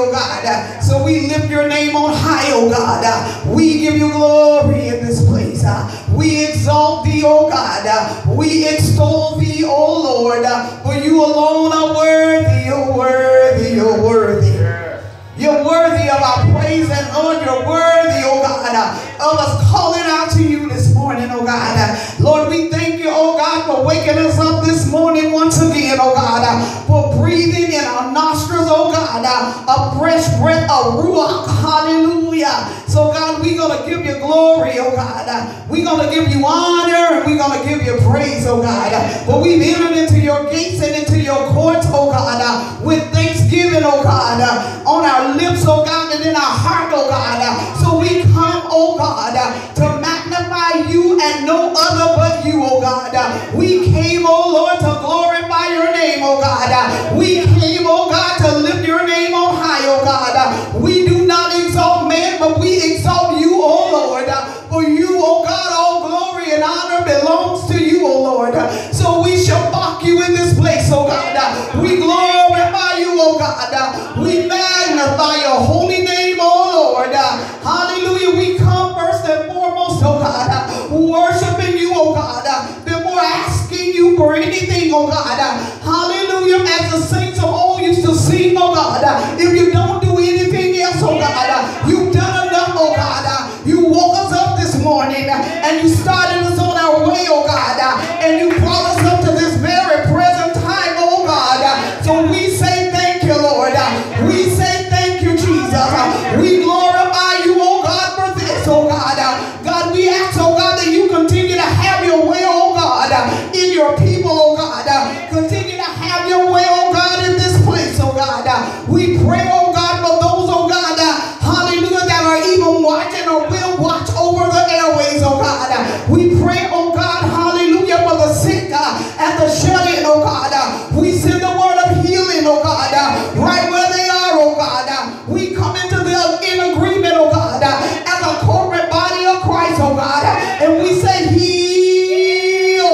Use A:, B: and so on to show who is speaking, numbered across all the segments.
A: oh God. So we lift your name on high, oh God. We give you glory in this place. We exalt thee, oh God. We extol thee, oh Lord. For you alone are worthy, you're worthy, you're worthy. You're worthy of our praise and Lord, you're worthy, oh God, of us calling out to you this morning, oh God. Lord, we thank you, oh God, for waking us up this morning once again, oh God, breathing in our nostrils, oh God, uh, a fresh breath of ruach, hallelujah. So God, we're going to give you glory, oh God. Uh, we're going to give you honor and we're going to give you praise, oh God. Uh, but we've entered into your gates and into your courts, oh God, with thanksgiving, oh God, on our lips, oh God, and in our heart, oh God. So we come, oh God, to magnify you and no other but you, oh God. We came, oh Lord, to glorify your name, oh God. We came, oh God, to lift your name on high, oh God. We do not exalt man, but we exalt you, oh Lord. For you, oh God, all glory and honor belongs to you, oh Lord. So we shall mock you in this place, oh God. We glorify you, oh God. We magnify your holy name, oh Lord. Hallelujah. We oh God, worshiping you, oh God, before asking you for anything, oh God. Hallelujah. As the saints of old used to sing, oh God, if you don't do anything else, oh God, you've done enough, oh God. You woke us up this morning and you started us on our way, oh God, and you brought us up to this Uh, we pray, oh God, for those, oh God, uh, hallelujah, that are even watching or will watch over the airways, oh God. Uh, we pray, oh God, hallelujah, for the sick uh, and the shut in, oh God. We send the word of healing, oh God, right where they are, oh God. We come into the in agreement, oh God, as a corporate body of Christ, oh God, and we say heal.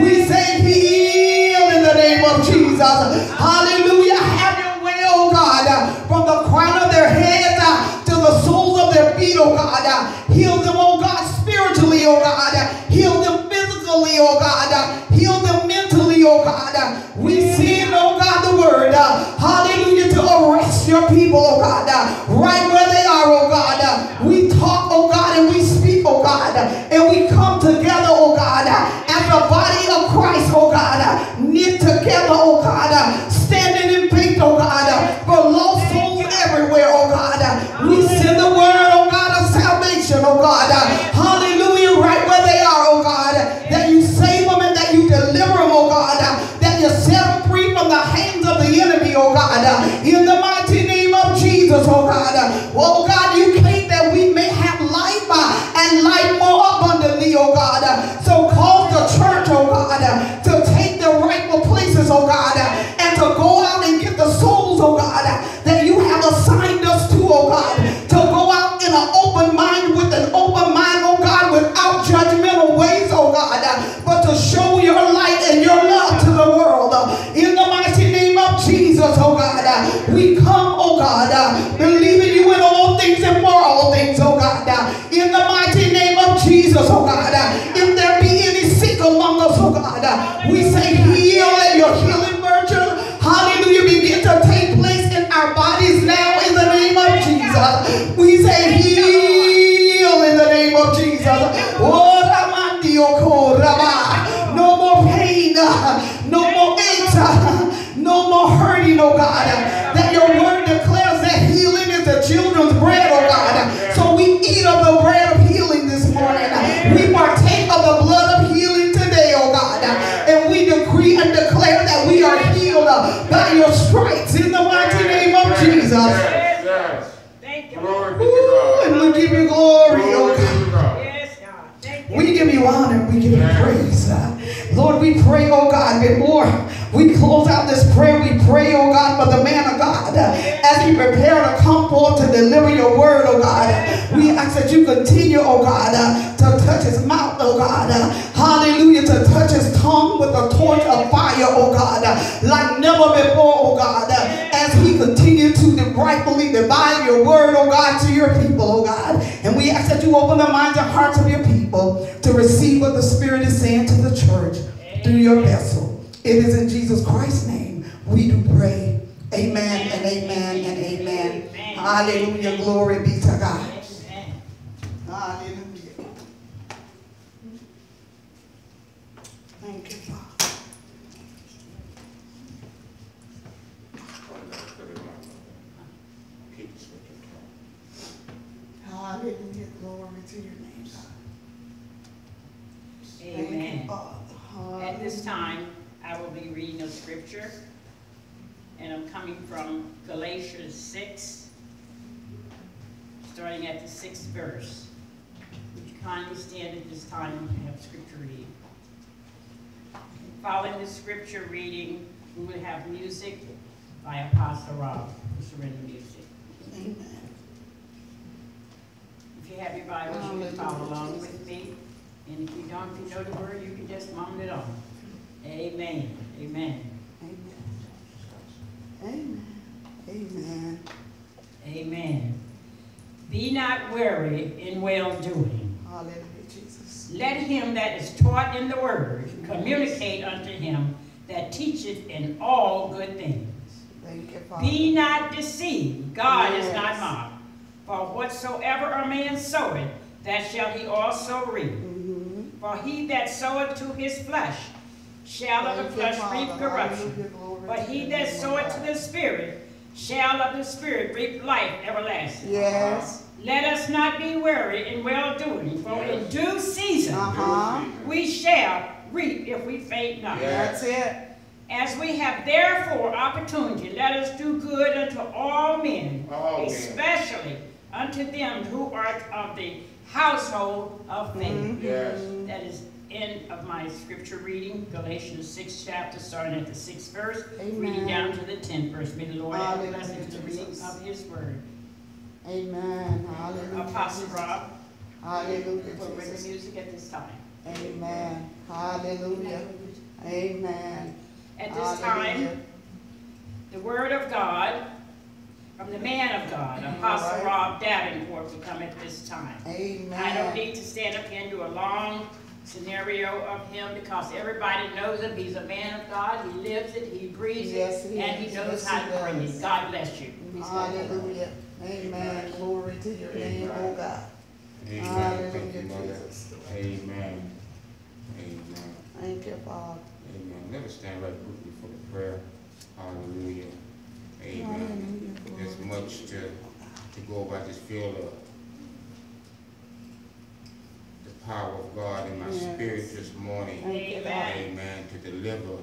A: We say heal in the name of Jesus. Hallelujah. Never before, oh God, as he continue to rightfully divide your word, oh God, to your people, oh God. And we ask that you open the minds and hearts of your people to receive what the Spirit is saying to the church through your vessel. It is in Jesus Christ's name we do pray. Amen and amen and amen. Hallelujah. Glory be to God. Hallelujah. Thank you, Father.
B: Keep the scripture strong.
A: Hallelujah. Glory to your name, God. Thank you,
C: Amen. At this time, I will be reading a scripture, and I'm coming from Galatians 6, starting at the sixth verse. Would you kindly stand at this time and have scripture reading? Following the scripture reading, we will have music by Apostle Rob, the surrender music.
A: Amen.
C: If you have your Bibles, you can follow along with me. And if you don't, if you know the word, you can just mumble it on. Amen. Amen.
A: Amen. Amen.
C: Amen. Be not weary in well-doing.
A: Hallelujah, Jesus.
C: Let him that is taught in the word communicate unto him that teacheth in all good things.
A: Thank you, Father.
C: Be not deceived. God is not mocked. For whatsoever a man soweth, that shall he also reap.
A: Mhm.
C: For he that soweth to his flesh shall of the flesh reap corruption. But he that soweth to the Spirit shall of the Spirit reap life everlasting.
A: Yes.
C: Let us not be weary in well doing, for in due season
A: Uh-huh.
C: we shall reap if we faint not.
B: Yes.
A: That's it.
C: As we have therefore opportunity, let us do good unto all men,
B: All men.
C: especially unto them who are of the household of faith.
A: Mhm.
B: Yes.
C: That is end of my scripture reading, Galatians 6 chapter, starting at the 6th verse, reading down to the 10th verse. May the Lord add a
A: Hallelujah,
C: blessing to the reading of his word.
A: Amen. Hallelujah.
C: Apostle Rob,
A: Hallelujah.
C: for rhythm
A: Jesus.
C: music at this time.
A: Amen. Hallelujah. Amen.
C: At this time, the word of God from the man of God, Apostle
A: right.
C: Rob Davenport, will come at this time.
A: Amen.
C: I don't need to stand up here and do a long scenario of him because everybody knows him. He's a man of God. He lives it. He breathes
A: yes,
C: it. And he knows
A: yes,
C: how to
A: bring
C: it. God bless you.
A: Hallelujah. Amen. Glory to your name, O oh God.
B: Amen. Hallelujah, Jesus. Amen. Amen.
A: Thank you, Father.
B: Amen. Stand right before for the prayer. Hallelujah. Amen. Hallelujah much to, to go over. I just feel the, the power of God in my
A: Yes.
B: spirit this morning.
A: Lord.
B: Amen. To deliver,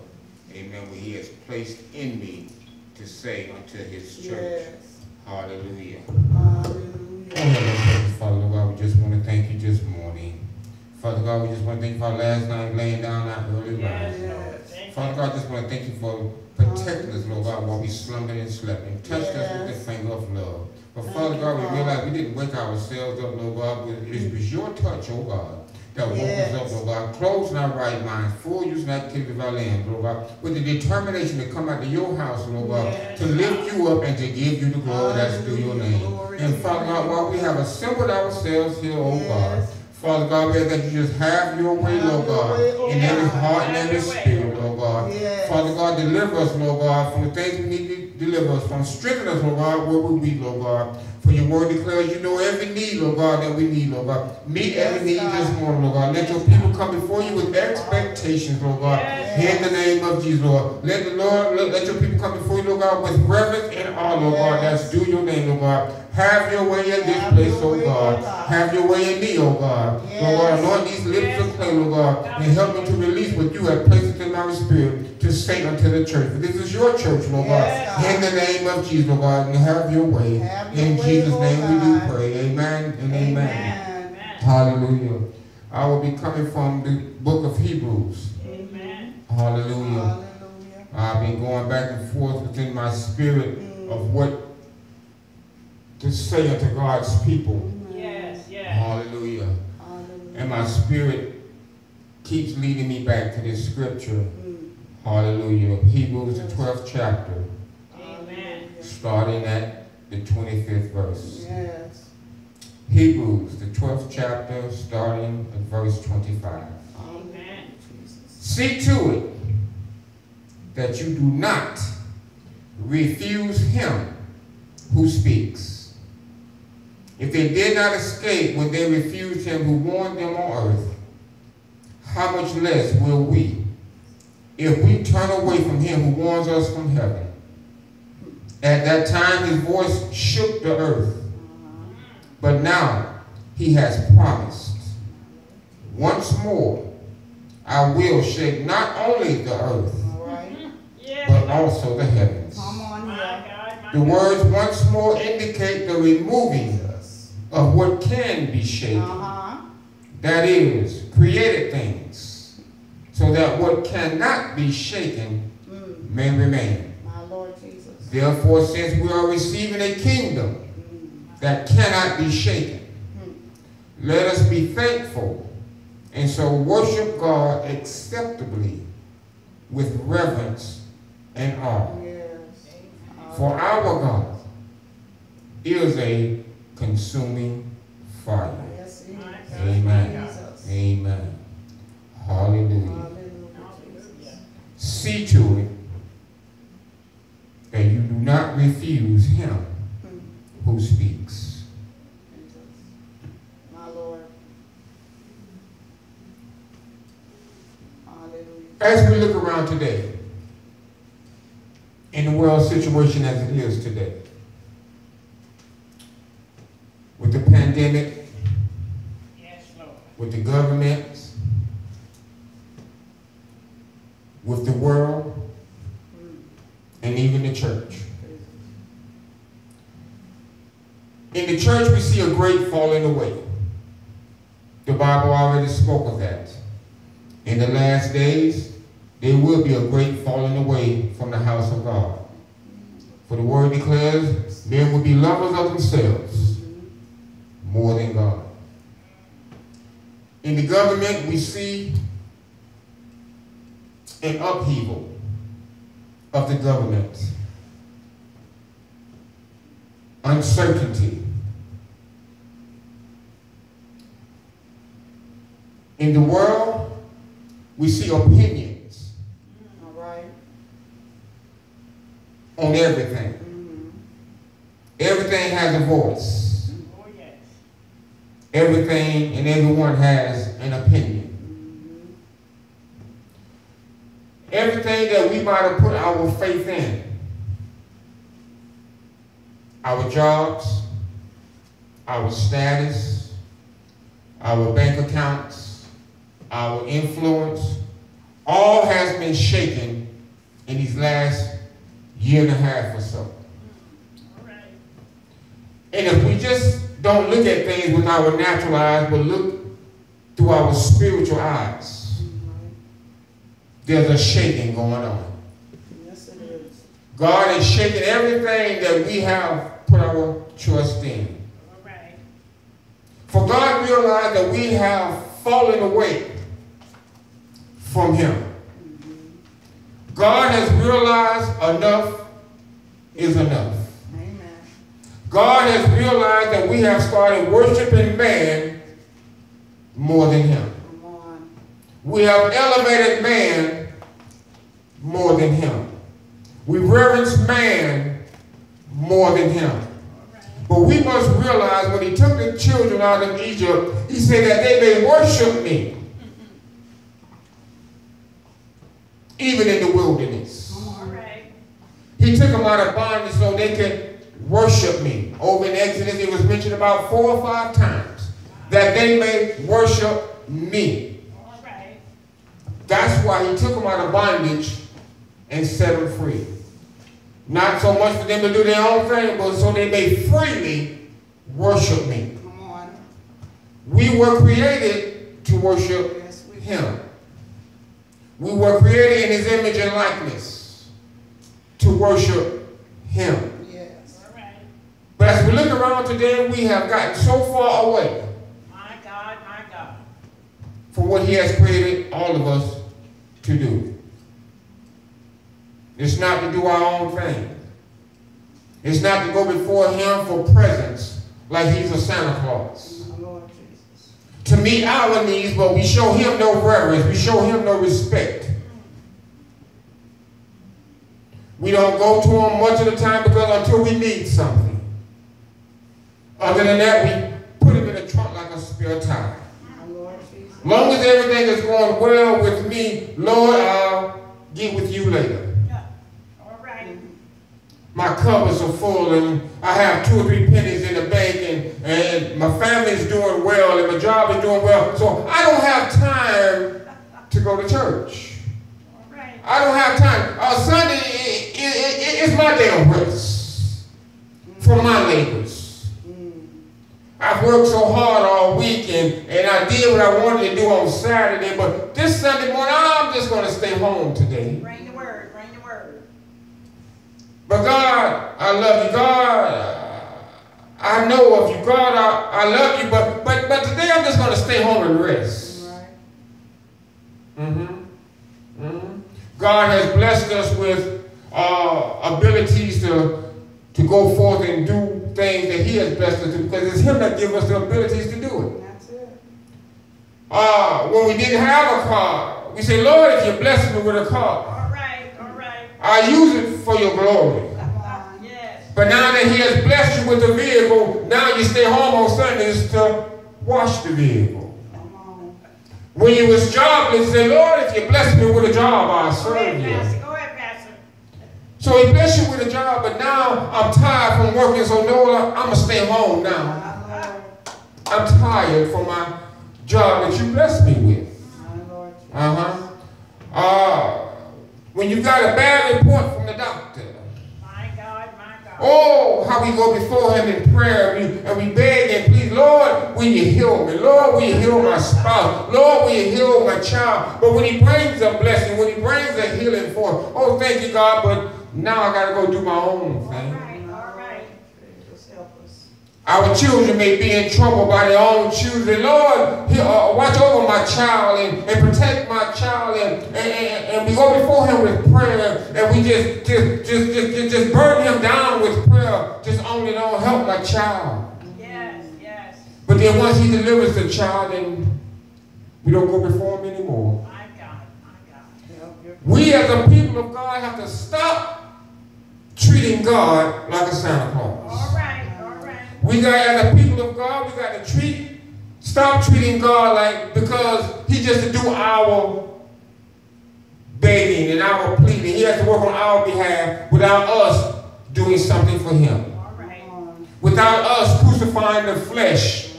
B: amen, what he has placed in me to say unto his church.
A: Yes.
B: Hallelujah.
A: Hallelujah.
B: Father God, we just want to thank you this morning. Father God, we just want to thank you for last night laying down our early
C: Yes,
B: rise.
C: Thank
B: Father. God, I just want to thank you for protecting us, Lord God, while we slumbered and slept, and touched us with the finger of love. But
A: Thank
B: Father
A: you,
B: God, we
A: God.
B: realize we didn't wake ourselves up, Lord God, but it was your touch, oh God, that woke us up, Lord God, closing our right minds, full use and activity of our limbs, Lord God, with the determination to come out to your house, Lord God,
C: Yes.
B: to lift you up and to give you the glory that's due your name.
A: Glory
B: And Father God, while we have assembled ourselves here, oh God, Father God, we ask that you just have your way,
A: Have
B: Lord
A: your
B: God,
A: way, oh
B: in every heart and
C: Have
B: every
C: your
B: spirit,
C: Lord.
B: Lord God.
A: Yes.
B: Father God, deliver us, Lord God, from the things we need to deliver us from. Strengthen us, Lord God, where we weak, Lord God. For your word declares you know every need, Lord God, that we need, Lord God. Meet every need this morning, Lord God. Let your people come before you with expectations, Lord God. In the name of Jesus, Lord. Let the Lord, let, let your people come before you, Lord God, with reverence and honor, Lord God. That's due your name, Lord God. Have your way in this
A: Have
B: place, oh God. Have your way in me, oh God. Lord God, anoint these lips of clay, Lord God, and help me to release what you have placed in my spirit to say unto the church. For this is your church, Lord
A: Yes,
B: God.
A: God.
B: In the name of Jesus, Lord God, and have your way.
A: Have your
B: In
A: way,
B: Jesus'
A: oh
B: name we do pray. Amen and amen.
A: Amen.
B: Hallelujah. I will be coming from the book of Hebrews.
C: Amen.
B: Hallelujah.
A: Hallelujah.
B: I've been going back and forth within my spirit of what to say unto God's people.
C: Yes, yes.
B: Hallelujah.
A: Hallelujah.
B: And my spirit keeps leading me back to this scripture.
A: Mm.
B: Hallelujah. Hebrews, the 12th chapter,
C: Amen.
B: starting at the 25th verse.
A: Yes.
B: Hebrews, the 12th chapter, starting at verse 25.
C: Amen.
B: See to it that you do not refuse him who speaks. If they did not escape when they refused him who warned them on earth, how much less will we if we turn away from him who warns us from heaven? At that time his voice shook the earth, but now he has promised. Once more, I will shake not only the earth,
A: All right.
B: But also the heavens.
A: Come on here.
C: God,
B: The words once more indicate the removing
A: Jesus.
B: of what can be shaken.
A: Uh-huh.
B: That is, created things, so that what cannot be shaken
A: Mm.
B: may remain.
A: My Lord Jesus.
B: Therefore, since we are receiving a kingdom
A: Mm.
B: that cannot be shaken, let us be thankful and so worship God acceptably with reverence and awe.
A: Yes.
B: For our God is a consuming fire.
A: Yes, he
C: My
A: is.
C: God,
B: Amen.
A: Jesus.
B: Amen. Hallelujah.
A: Hallelujah.
C: Hallelujah.
B: See to it that you do not refuse him
A: Mm.
B: who speaks.
A: My Lord. Hallelujah.
B: As we look around today, in the world situation as it is today, with the pandemic,
C: Yes, Lord.
B: with the government, with the world, and even the church. In the church, we see a great falling away. The Bible already spoke of that. In the last days, there will be a great falling away from the house of God. For the word declares, men will be lovers of themselves more than God. In the government, we see an upheaval of the government, uncertainty. In the world, we see opinions
A: All right.
B: on everything.
A: Mm.
B: Everything has a voice.
C: Oh, yes.
B: Everything and everyone has an opinion. Everything that we might have put our faith in our jobs, our status, our bank accounts, our influence, all has been shaken in these last year and a half or so. And if we just don't look at things with our natural eyes, but look through our spiritual eyes, there's a shaking going on.
A: Yes, it is.
B: God is shaking everything that we have put our trust in.
C: All right.
B: For God realized that we have fallen away from Him. Mm-hmm. God has realized enough is enough.
A: Amen.
B: God has realized that we have started worshiping man more than Him. We have elevated man more than Him. We reverence man more than Him. But we must realize when He took the children out of Egypt, He said that they may worship me even in the wilderness. He took them out of bondage so they could worship me. Over in Exodus, it was mentioned about four or five times that they may worship me.
C: All right.
B: That's why he took them out of bondage and set them free. Not so much for them to do their own thing, but so they may freely worship me.
A: Come on.
B: We were created to worship
A: Yes, we
B: him. We were created in his image and likeness to worship him.
A: Yes.
C: All right.
B: But as we look around today, we have gotten so far away
C: My God, my God.
B: from what he has created all of us to do. It's not to do our own thing. It's not to go before him for presents like he's a Santa Claus.
A: Lord Jesus.
B: To meet our needs, but we show him no reverence. We show him no respect. We don't go to him much of the time because until we need something. Other than that, we put him in the trunk like a spare tire.
A: My Lord Jesus.
B: Long as everything is going well with me, Lord, I'll get with you later.
C: Yeah. All right.
B: My cupboards are full and I have two or three pennies in the bank and, and my family's doing well and my job is doing well. So I don't have time to go to church.
C: All right.
B: I don't have time. Uh, Sunday i- i- i- is my day of rest for my labors. I've worked so hard all weekend and, I did what I wanted to do on Saturday, but this Sunday morning, I'm just going to stay home today.
C: Bring the word. Bring the word.
B: But God, I love you. God, I know of you. God, I, I love you. But, but, but today I'm just going to stay home and rest.
A: Right.
B: Mm-hmm. Mm-hmm. God has blessed us with uh, abilities to, to go forth and do things that He has blessed us to because it's Him that gives us the abilities to do it.
A: That's it.
B: Uh, when we didn't have a car, we say, Lord, if you bless me with a car,
C: All right. All right.
B: I use it for your glory.
C: Yes.
B: But now that He has blessed you with a vehicle, now you stay home on Sundays to wash the vehicle. When you was jobless, say, Lord, if you bless me with a job, I'll serve you.
C: Pastor. Go ahead, Pastor.
B: So he blessed you with a job, but now I'm tired from working, so Nola, I'm gonna stay home now. I'm tired from my job that you blessed me with. Uh-huh. Uh, when you got a bad report from the doctor,
C: My God, my God.
B: oh, how we go before him in prayer and we, and we beg and please, Lord, will you heal me? Lord, will you heal my spouse? Lord, will you heal my child? But when he brings a blessing, when he brings a healing for, oh, thank you, God, but now I gotta go do my own thing.
C: right. All right.
A: Jesus help us.
B: Our children may be in trouble by their own choosing. Lord, uh, watch over my child and, and protect my child. And, and, and, and we go before him with prayer and we just, just, just, just, just, just burn him down with prayer. Just only don't help my child.
C: Yes. Yes.
B: But then once he delivers the child, then we don't go before him anymore.
C: My God. My God.
A: Help your
B: We as a people of God have to stop treating God like a Santa Claus.
C: All right. All right.
B: We got, as a people of God, we got to treat, stop treating God like, because He just to do our begging and our pleading. He has to work on our behalf without us doing something for Him.
C: All right.
B: Without us crucifying the flesh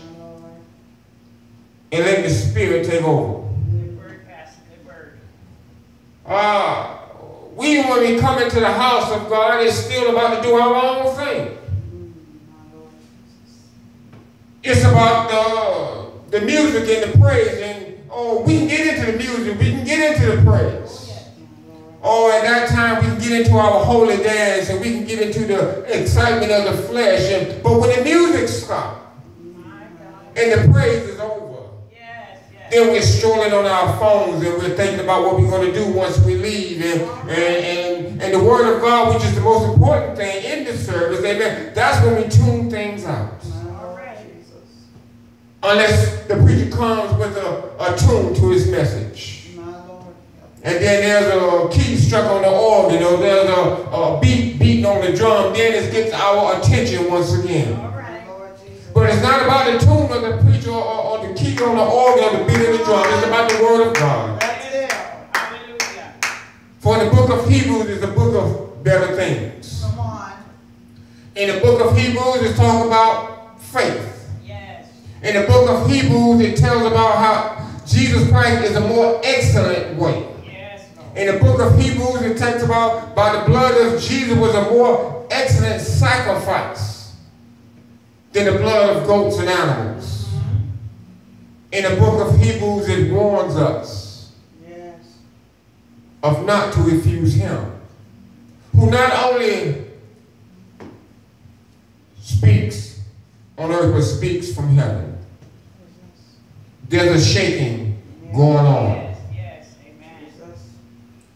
B: and letting the spirit take over.
C: Good word, Pastor, good word.
B: Uh, we when we come into the house of God, it's still about to do our own thing. It's about the, the music and the praise, and oh, we can get into the music, we can get into the praise. Oh, at that time we can get into our holy dance and we can get into the excitement of the flesh. And, but when the music stops and the praise is over. Then we're strolling on our phones and we're thinking about what we're going to do once we leave. And, and, and, and the Word of God, which is the most important thing in the service, amen, that's when we tune things out.
C: Right.
B: Unless the preacher comes with a, a tune to his message. And then there's a key struck on the organ, or there's a, a beat beating on the drum, then it gets our attention once again.
C: All right.
B: But it's not about the tune of the preacher or, or the key on the organ or the beat of the drum. It's about the word of God.
A: That's it.
C: Hallelujah.
B: For the book of Hebrews is the book of better things.
A: Come on.
B: In the book of Hebrews, it talks about faith.
C: Yes.
B: In the book of Hebrews, it tells about how Jesus Christ is a more excellent way.
C: Yes, Lord.
B: In the book of Hebrews, it talks about by the blood of Jesus was a more excellent sacrifice than the blood of goats and animals. In the book of Hebrews, it warns us
A: Yes.
B: of not to refuse him, who not only speaks on earth, but speaks from heaven. There's a shaking going on.
C: Yes, yes. Amen.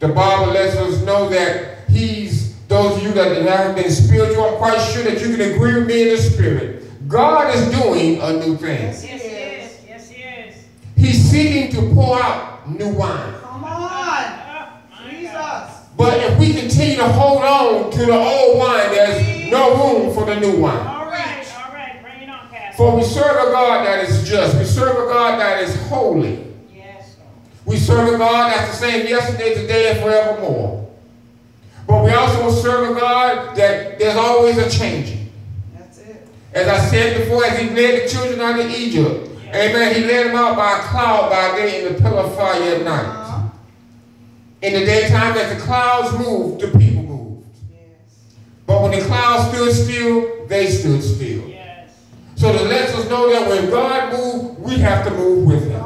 B: The Bible lets us know that He's, those of you that have been spiritual, I'm quite sure that you can agree with me in the spirit. God is doing a new thing.
C: Yes, he is. Yes, he is.
B: He's seeking to pour out new wine.
A: Come on. Jesus.
B: But if we continue to hold on to the old wine, there's no room for the new wine.
C: All right, all right. Bring it on, Pastor.
B: For we serve a God that is just. We serve a God that is holy.
C: Yes.
B: We serve a God that's the same yesterday, today, and forevermore. But we also serve a God that there's always a changing.
A: That's it.
B: As I said before, as he led the children out of Egypt, amen, he led them out by a cloud by day and a pillar of fire at night. In the daytime, as the clouds moved, the people moved. But when the clouds stood still, they stood still. So that lets us know that when God moves, we have to move with him.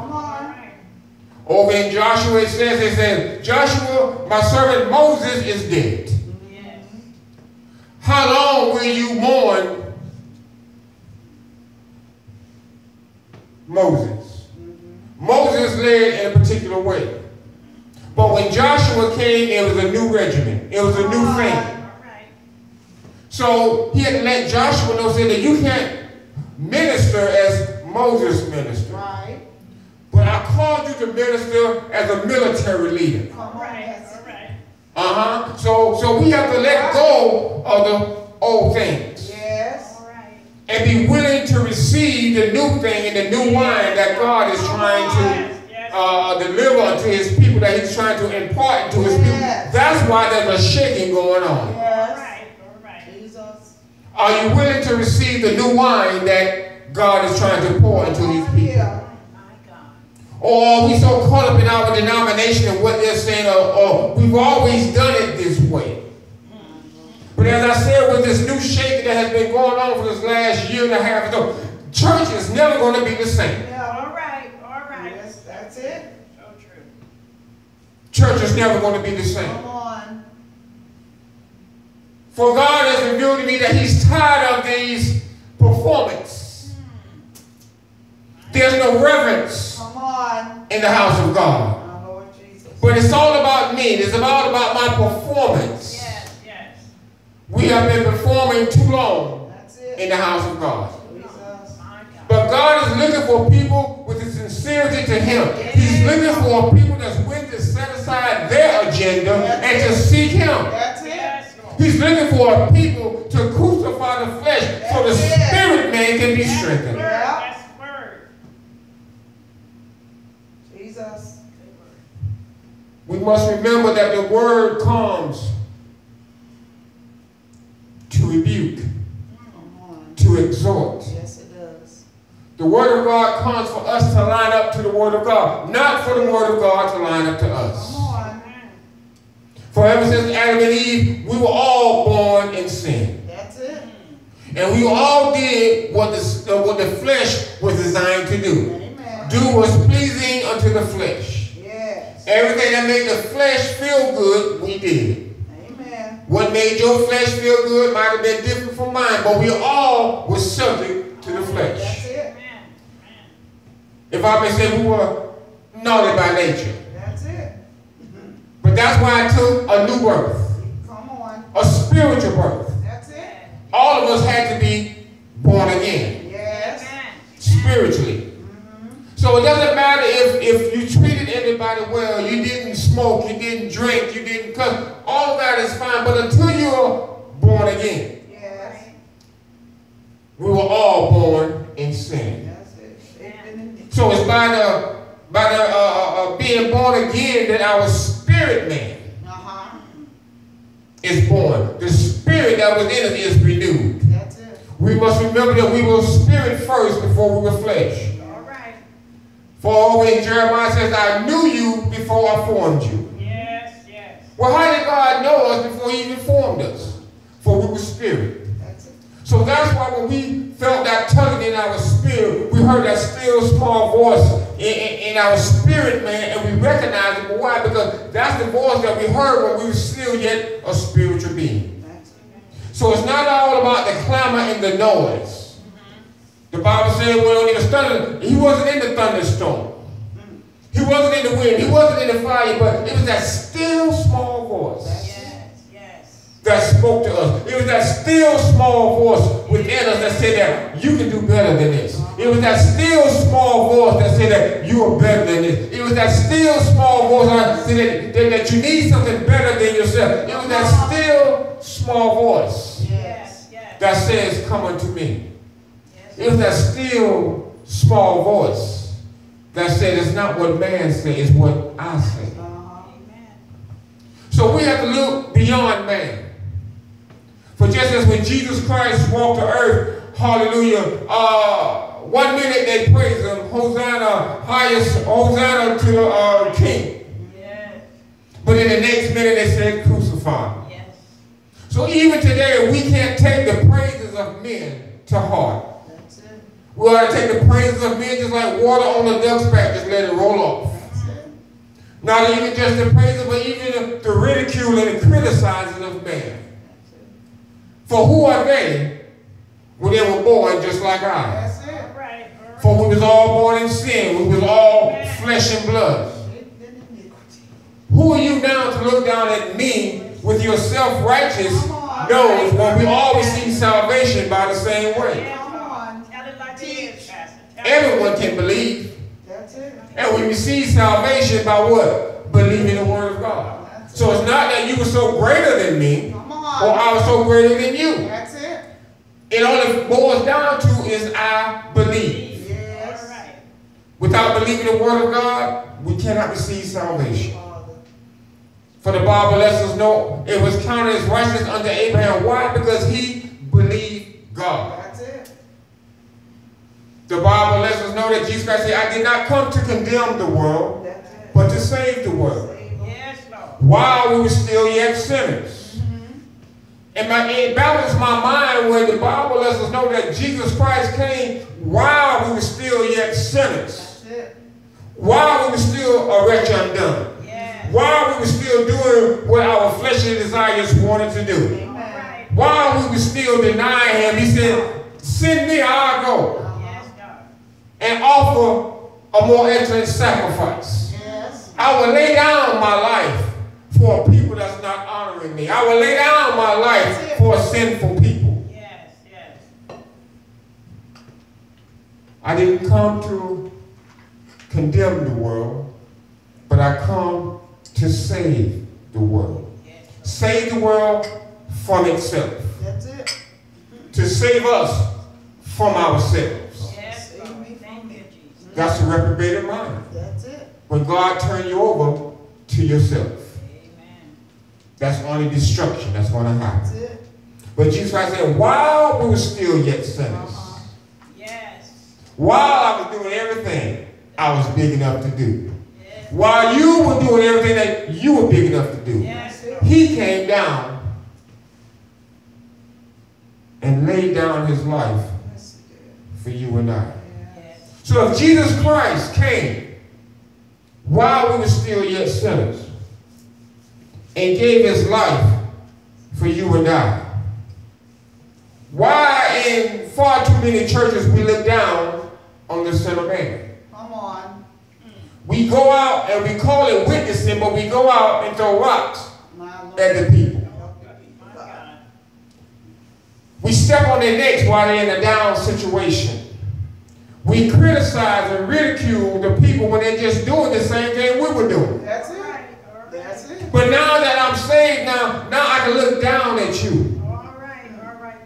B: Over in Joshua, it says, it says, Joshua, my servant Moses is dead. How long will you mourn Moses? Moses led in a particular way. But when Joshua came, it was a new regiment. It was a new thing.
C: All right.
B: So he had to let Joshua know say that you can't minister as Moses ministered.
A: Right.
B: But I called you to minister as a military leader.
A: Come
C: All
A: on.
C: right.
A: Yes.
C: All right.
B: Uh-huh. So so we have to let go of the old things.
A: Yes.
C: All right.
B: and be willing to receive the new thing and the new wine that God is trying to
C: Yes, yes.
B: uh, deliver to his people, that he's trying to impart to his people. That's why there's a shaking going on.
A: Yes.
C: right. All right.
A: Jesus.
B: Are you willing to receive the new wine that God is trying to pour into these people?
A: Yeah.
C: My God.
B: Or are we so caught up in our denomination and what they're saying, or, or we've always done it this way? But as I said, with this new shaking that has been going on for this last year and a half, ago, church is never going to be the same.
A: Yeah.
C: All right. All right.
A: Yes. That's it.
C: So true.
B: Church is never going to be the same.
A: Come on.
B: For God has revealed to me that He's tired of these performance. Hmm. There's no reverence
A: Come on.
B: in the house of God.
A: My Lord Jesus.
B: But it's all about me. It's all about my performance.
C: Yes. Yes.
B: We have been performing too long in the house of God.
A: Jesus.
C: My God.
B: But God is looking for people with a sincerity to Him. He's looking for people that's willing to set aside their agenda and to seek Him.
A: That's it.
B: He's looking for people to crucify the flesh so the spirit man can be strengthened.
A: Yeah. Jesus.
B: We must remember that the word comes to rebuke, to exhort.
A: Yes, it does.
B: The Word of God comes for us to line up to the Word of God, not for the Word of God to line up to
A: Come
B: us.
A: on.
B: For ever since Adam and Eve, we were all born in sin.
A: That's it.
B: And we all did what the, what the flesh was designed to do.
A: Amen.
B: Do what's pleasing unto the flesh.
A: Yes.
B: Everything that made the flesh feel good, we did.
A: Amen.
B: What made your flesh feel good might have been different from mine, but we all were subject to the
A: That's
B: flesh.
A: it.
B: If I may say, we were naughty by nature.
A: That's it.
B: But that's why I took a new birth,
A: Come on.
B: a spiritual birth.
A: That's it.
B: All of us had to be born again,
A: Yes.
B: spiritually. So it doesn't matter if, if you treated everybody well, you didn't smoke, you didn't drink, you didn't cuss. All of that is fine, but until you're born again,
A: Yes.
B: we were all born in sin.
A: That's it.
B: So it's by the by the uh, uh, uh, being born again that our spirit man
A: Uh-huh.
B: is born. The spirit that was in us is renewed.
A: That's it.
B: We must remember that we were spirit first before we were flesh.
C: All right.
B: For when Jeremiah says, I knew you before I formed you.
C: Yes, yes.
B: Well, how did God know us before he even formed us? For we were spirit.
A: That's it.
B: So that's why when we felt that tugging in our spirit, we heard that still small voice in, in, in our spirit, man, and we recognized it. But why? Because that's the voice that we heard when we were still yet a spiritual being.
A: That's it.
B: So it's not all about the clamor and the noise. The Bible said when it was thunder, he wasn't in the thunderstorm. He wasn't in the wind. He wasn't in the fire, but it was that still small voice
C: Yes, yes.
B: that spoke to us. It was that still small voice within us that said that you can do better than this. It was that still small voice that said that you are better than this. It was that still small voice that said that, that, that you need something better than yourself. It was that still small voice
A: Yes.
C: yes.
B: that says, Come unto me. It was that still small voice that said, It's not what man says, it's what I say. So we have to look beyond man. For just as when Jesus Christ walked the earth, hallelujah, uh, one minute they praise him, Hosanna, highest, Hosanna to the uh, King.
C: Yes,
B: But in the next minute they said, crucify.
C: yes.
B: So even today, we can't take the praises of men to heart.
A: That's it.
B: We ought to take the praises of men just like water on a duck's back, just let it roll off. Not even just the praises, but even the, the ridicule and the criticizing of man. For who are they when they were born just like I?
A: That's it.
C: All right, all right.
B: For we was all born in sin. We was all flesh and blood.
A: Hidden in iniquity.
B: Who are you now to look down at me with your self-righteous nose when we all receive salvation by the same way?
C: Yes,
A: Come
C: Lord.
A: on.
C: Tell it like it is, Pastor. Tell it.
B: Everyone can believe.
A: That's it.
B: And we receive salvation by what? Believing the word of God. So it's not that you were so greater than me or. I was so greater than you.
A: That's it.
B: It only boils down to is I believe.
A: Yes.
C: right.
B: Without believing the word of God, we cannot receive salvation. For the Bible lets us know it was counted as righteousness unto Abraham. Why? Because he believed God. The Bible lets us know that Jesus Christ said, I did not come to condemn the world, but to save the world.
C: Yes.
B: While we were still yet sinners. Mm-hmm. And my, it balances my mind where the Bible lets us know that Jesus Christ came while we were still yet sinners.
A: That's it.
B: While we were still a wretch undone.
C: Yes.
B: While we were still doing what our fleshly desires wanted to do.
A: Amen.
B: While we were still denying him, he said, send me, I'll go. And offer a more excellent sacrifice.
A: Yes.
B: I will lay down my life for a people that's not honoring me. I will lay down my life for sinful people.
C: Yes, yes.
B: I didn't come to condemn the world, but I come to save the world.
C: Yes.
B: Save the world from itself.
A: That's it.
B: To save us from ourselves.
C: Yes,
A: Save
C: Lord.
A: me
C: Thank
A: from
C: you,
A: it.
C: Jesus.
B: That's a reprobated mind.
A: That's it.
B: When God turn you over to yourself.
C: Amen.
B: That's only destruction that's going to happen.
A: That's it.
B: But Jesus Christ said, while we were still yet sinners,
C: Uh-huh. Yes.
B: while I was doing everything I was big enough to do,
C: Yes.
B: while you were doing everything that you were big enough to do,
C: Yes.
B: He came down and laid down his life for you and I. So if Jesus Christ came while we were still yet sinners and gave his life for you and I, why in far too many churches we look down on the sinner man?
A: Come on.
B: We go out and we call it witnessing, but we go out and throw rocks at the people. We step on their necks while they're in a down situation. We criticize and ridicule the people when they're just doing the same thing we were doing.
A: That's it.
C: right. All right.
A: That's it.
B: But now that I'm saved, now, now I can look down at you.
C: All right. All right.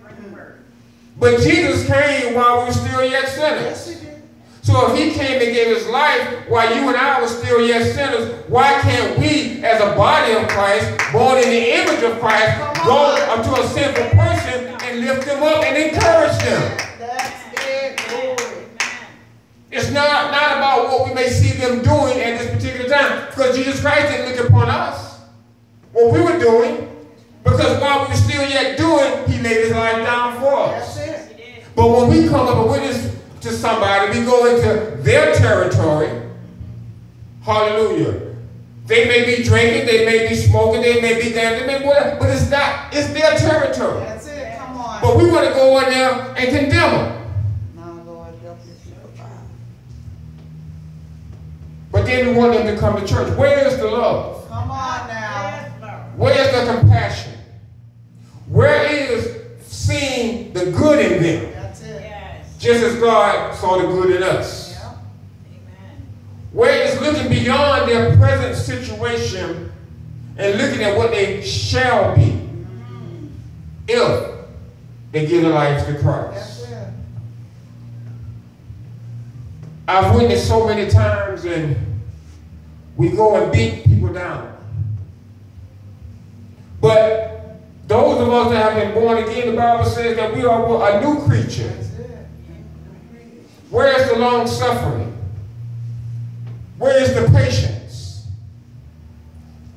B: But Jesus came while we were still yet
A: Yes,
B: sinners.
A: he did.
B: So if he came and gave his life while you and I were still yet sinners, why can't we, as a body of Christ, born in the image of Christ, go up to a sinful person and lift them up and encourage them?
A: That's it. Glory.
C: Amen.
B: It's not, not about what we may see them doing at this particular time. Because Jesus Christ didn't look upon us. What we were doing. Because while we were still yet doing, he laid his life down for us.
A: it.
C: He did.
B: But when we come up and witness to somebody, we go into their territory. Hallelujah. They may be drinking, they may be smoking, they may be dancing, they may be whatever, but it's not, it's their territory.
A: That's it. Come on.
B: But we want to go in there and condemn them. But then we want them to come to church. Where is the love?
A: Come on now.
B: Where is the compassion? Where is seeing the good in them?
A: That's it.
C: Yes.
B: Just as God saw the good in us.
A: Yeah.
C: Amen.
B: Where is looking beyond their present situation and looking at what they shall be mm. if they give their lives to
A: That's
B: Christ.
A: it.
B: I've witnessed so many times and we go and beat people down. But those of us that have been born again, the Bible says that we are a new creature. Where is the long suffering? Where is the patience?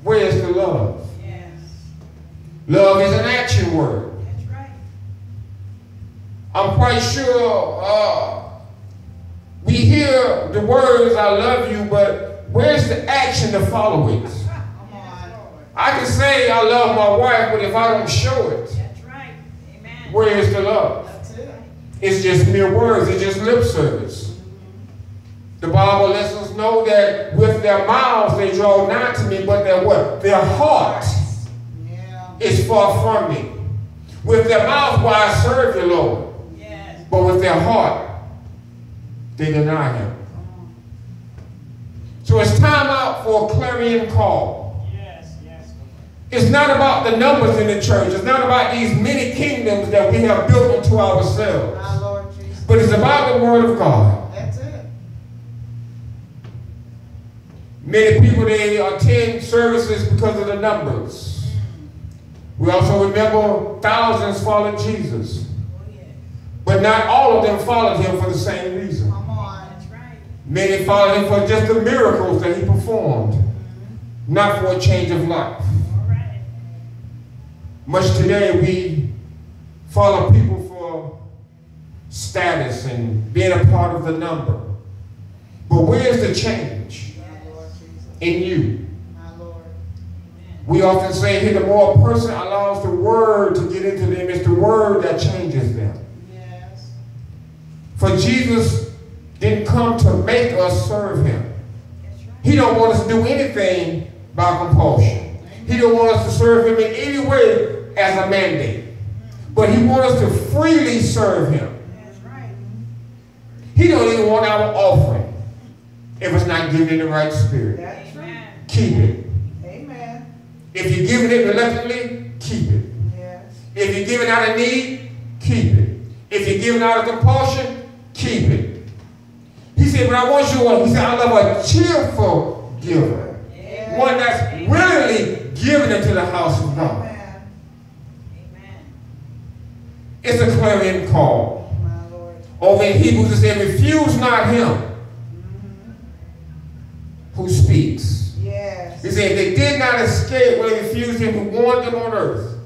B: Where is the love?
C: Yes.
B: Love is an action word.
C: That's right.
B: I'm quite sure uh, we hear the words, I love you, but where's the action to follow it?
A: Come
C: Yes,
A: on.
C: Lord.
B: I can say I love my wife, but if I don't show it,
C: right.
B: Where is the love?
A: It.
B: It's just mere words, it's just lip service. The Bible lets us know that with their mouths they draw nigh to me, but their what? Their heart
A: Yeah.
B: is far from me. With their mouth, why I serve you, Lord.
C: Yes.
B: But with their heart, they deny him. So it's time out for a clarion call.
C: Yes. Yes.
B: It's not about the numbers in the church. It's not about these many kingdoms that we have built into ourselves.
A: My Lord Jesus.
B: But it's about the word of God.
A: That's it.
B: Many people, they attend services because of the numbers. We also remember thousands followed Jesus.
C: Oh, yes.
B: But not all of them followed him for the same reason.
A: Come on.
C: That's right.
B: Many followed him for just the miracles that he performed, not for a change of life.
C: Right.
B: Much today, we follow people for status and being a part of the number. But where's the change
A: My Lord Jesus.
B: in you?
A: My Lord.
B: We often say here the more a person allows the word to get into them, it's the word that changes them.
A: Yes.
B: For Jesus didn't come to make us serve him. He don't want us to do anything by compulsion. He don't want us to serve him in any way as a mandate. But he wants us to freely serve him. He don't even want our offering if it's not given in the right spirit. Keep it.
A: Amen.
B: If you're giving it reluctantly, keep it. If you're giving out of need, keep it. If you're giving out of compulsion, keep it. Said, but I want you one. He said, I love a cheerful giver.
A: Yes.
B: One that's willingly giving into the house of God.
A: Amen.
C: Amen.
B: It's a clarion call. Over in Hebrews it says, refuse not him mm-hmm. who speaks.
A: Yes.
B: He said, they did not escape when they refused him who warned them on earth.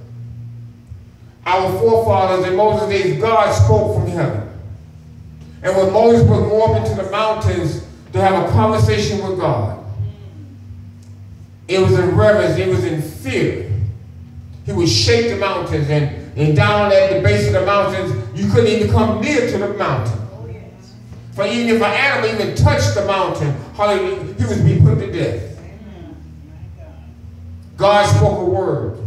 B: Our forefathers in Moses' days, God spoke from heaven. And when Moses would go up into the mountains to have a conversation with God, it was in reverence, it was in fear. He would shake the mountains, and, and down at the base of the mountains, you couldn't even come near to the mountain. For even if an animal even touched the mountain, hallelujah, he would be put to death.
C: Amen. My God.
B: God spoke a word.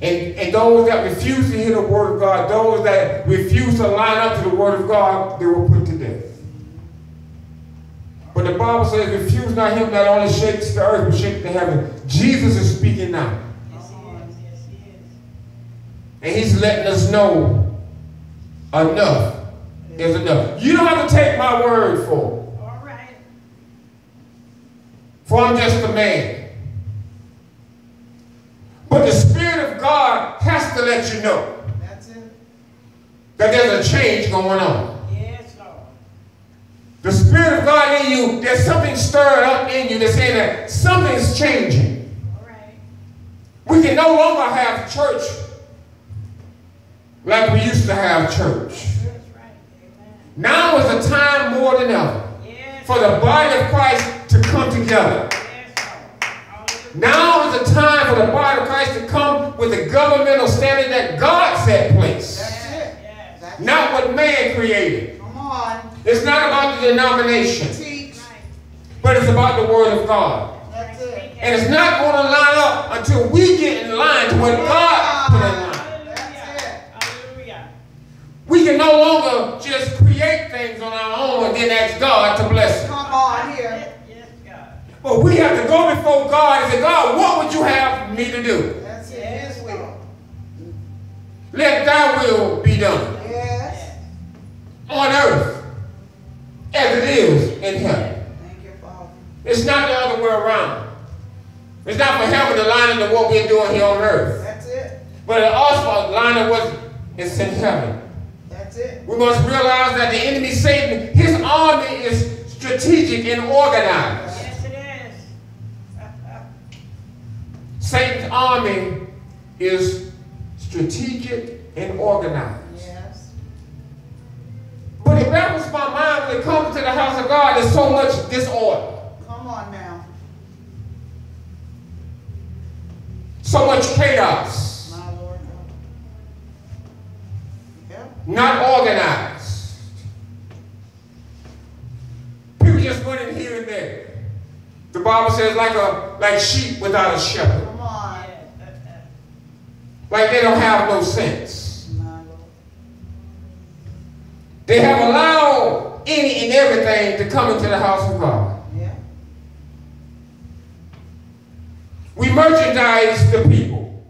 B: And, and those that refuse to hear the word of God, those that refuse to line up to the word of God, they were put to death. But the Bible says, refuse not him that only shakes the earth, but shakes the heaven. Jesus is speaking now.
C: Yes, he is. Yes, he is.
B: And he's letting us know enough is enough. You don't have to take my word for it.
C: All right.
B: For I'm just a man. But the Spirit of God has to let you know that there's a change going on.
C: Yes, Lord.
B: The Spirit of God in you, there's something stirred up in you that's saying that something's changing.
C: All right.
B: We can no longer have church like we used to have church.
C: That's right. Amen.
B: Now is the time more than ever
C: Yes.
B: for the body of Christ to come together.
C: Yes.
B: Now is the time for the body of Christ to come with the governmental standard that God set place.
A: That's it.
C: Yes.
B: Not what man created.
A: Come on.
B: It's not about the denomination,
A: Teach.
B: But it's about the word of God.
A: That's it.
B: And it's not going to line up until we get in line to what God put in line.
C: Hallelujah. Hallelujah.
B: We can no longer just create things on our own and then ask God to bless it.
A: Come on here.
B: But we have to go before God and say, God, what would you have me to do?
A: That's. His will.
B: Let thy will be done
A: Yes.
B: on earth as it is in heaven.
A: Thank you, Father.
B: It's not the other way around. It's not for heaven to line into what we're doing here on earth.
A: That's it.
B: But it also line up what is in heaven.
A: That's it.
B: We must realize that the enemy Satan, his army is strategic and organized.
C: Yes, it is.
B: Satan's army is strategic and organized.
A: Yes.
B: But it baffles my mind when it comes to the house of God, there's so much disorder,
A: Come on now.
B: so much chaos,
A: My Lord. Yep.
B: not organized. People just running here and there. The Bible says like a like sheep without a shepherd. Like they don't have no sense. They have allowed any and everything to come into the house of God. We merchandise the people.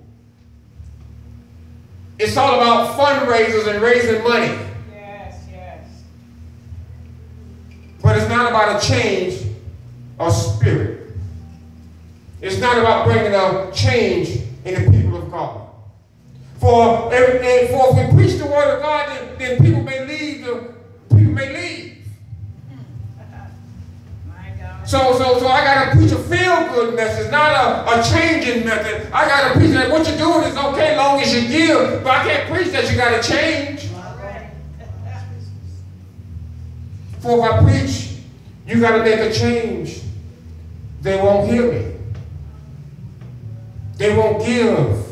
B: It's all about fundraisers and raising money.
C: Yes, yes.
B: But it's not about a change of spirit. It's not about bringing a change in the people of God. For if, if- for if we preach the word of God, then, then people may leave. The, people may leave. So, so, so I gotta preach a feel-good message, not a, a changing method. I gotta preach that what you're doing is okay long as you give, but I can't preach that you gotta change.
C: Right.
B: For if I preach, you got to make a change. They won't hear me. They won't give.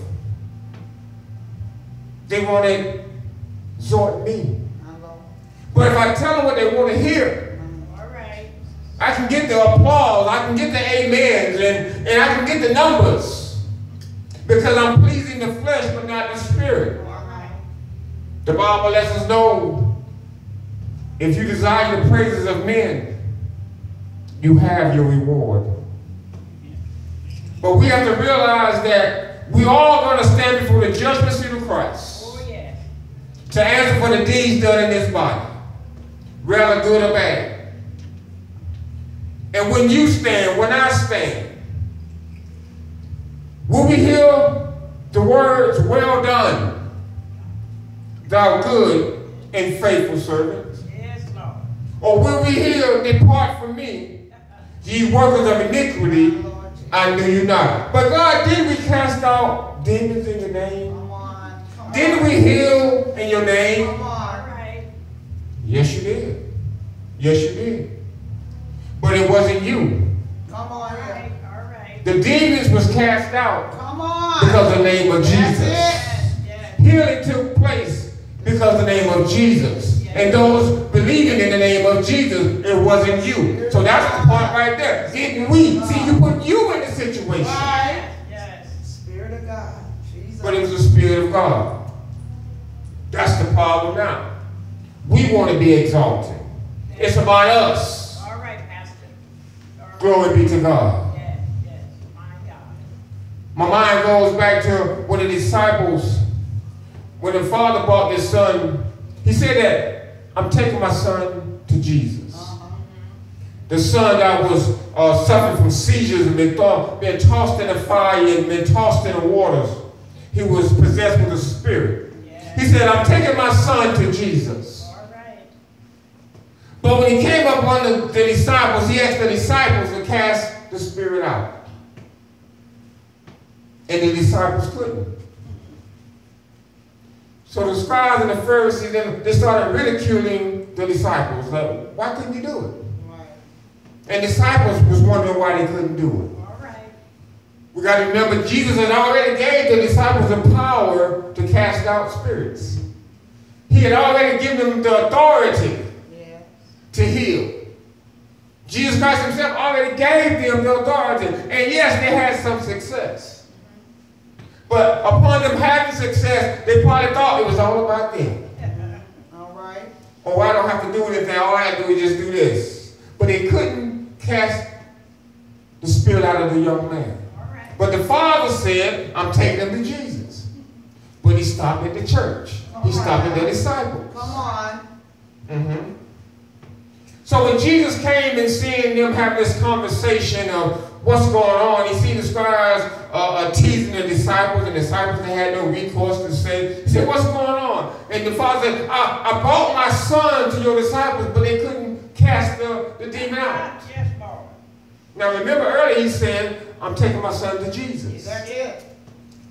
B: They won't exhort me.
A: Uh-huh.
B: But if I tell them what they want to hear,
C: uh-huh. right.
B: I can get the applause, I can get the amens, and, and I can get the numbers. Because I'm pleasing the flesh, but not the spirit.
C: Right.
B: The Bible lets us know if you desire the praises of men, you have your reward. But we have to realize that we all going to stand before the judgment seat of Christ. To answer for the deeds done in this body, whether good or bad. And when you stand, when I stand, will we hear the words, well done, thou good and faithful servant?
C: Yes, Lord.
B: Or will we hear, depart from me, ye workers of iniquity, I knew you not. But God, did we cast out demons in your name?
A: Come on. Come
B: Didn't we heal in your name?
A: Come
C: All
A: on.
C: right.
B: Yes, you did. Yes, you did. But it wasn't you.
A: Come on here.
C: right. All right.
B: The demons was cast out
A: Come on.
B: because of the name of Jesus.
C: Yes, yes.
B: Healing took place because of the name of Jesus. And those believing in the name of Jesus, it wasn't you. So that's the part right there. Didn't we? See, you put you in the situation.
A: Right.
C: Yes.
A: Spirit of God. Jesus.
B: But it was the Spirit of God. That's the problem now. We want to be exalted. It's about us.
C: All right, Pastor. All right.
B: Glory be to God.
C: Yes, yes. My God.
B: My mind goes back to when the disciples, when the father brought his son, he said that I'm taking my son to Jesus.
A: Uh-huh.
B: The son that was uh, suffering from seizures and been, thought, been tossed in the fire and been tossed in the waters. He was possessed with a spirit. He said, I'm taking my son to Jesus.
C: Right.
B: But when he came up on the, the disciples, he asked the disciples to cast the spirit out. And the disciples couldn't. So the scribes and the Pharisees, then they started ridiculing the disciples. Like, why couldn't you do it?
A: Right.
B: And disciples was wondering why they couldn't do it. We got to remember Jesus had already gave the disciples the power to cast out spirits. He had already given them the authority
A: Yeah.
B: to heal. Jesus Christ himself already gave them the authority. And yes, they had some success. But upon them having success, they probably thought it was all about them.
A: All right.
B: Oh, I don't have to do anything. All I have to do is just do this. But they couldn't cast the spirit out of the young man. But the father said, I'm taking them to Jesus. But he stopped at the church. He stopped at the disciples.
A: Come on.
B: Mhm. So when Jesus came and seeing them have this conversation of what's going on, he seen the scribes uh, uh, teasing the disciples, and the disciples they had no recourse to say. He said, "What's going on?" And the father said, "I, I brought my son to your disciples, but they couldn't cast the, the demon out."
C: Yes.
B: Now remember earlier he said, "I'm taking my son to Jesus,"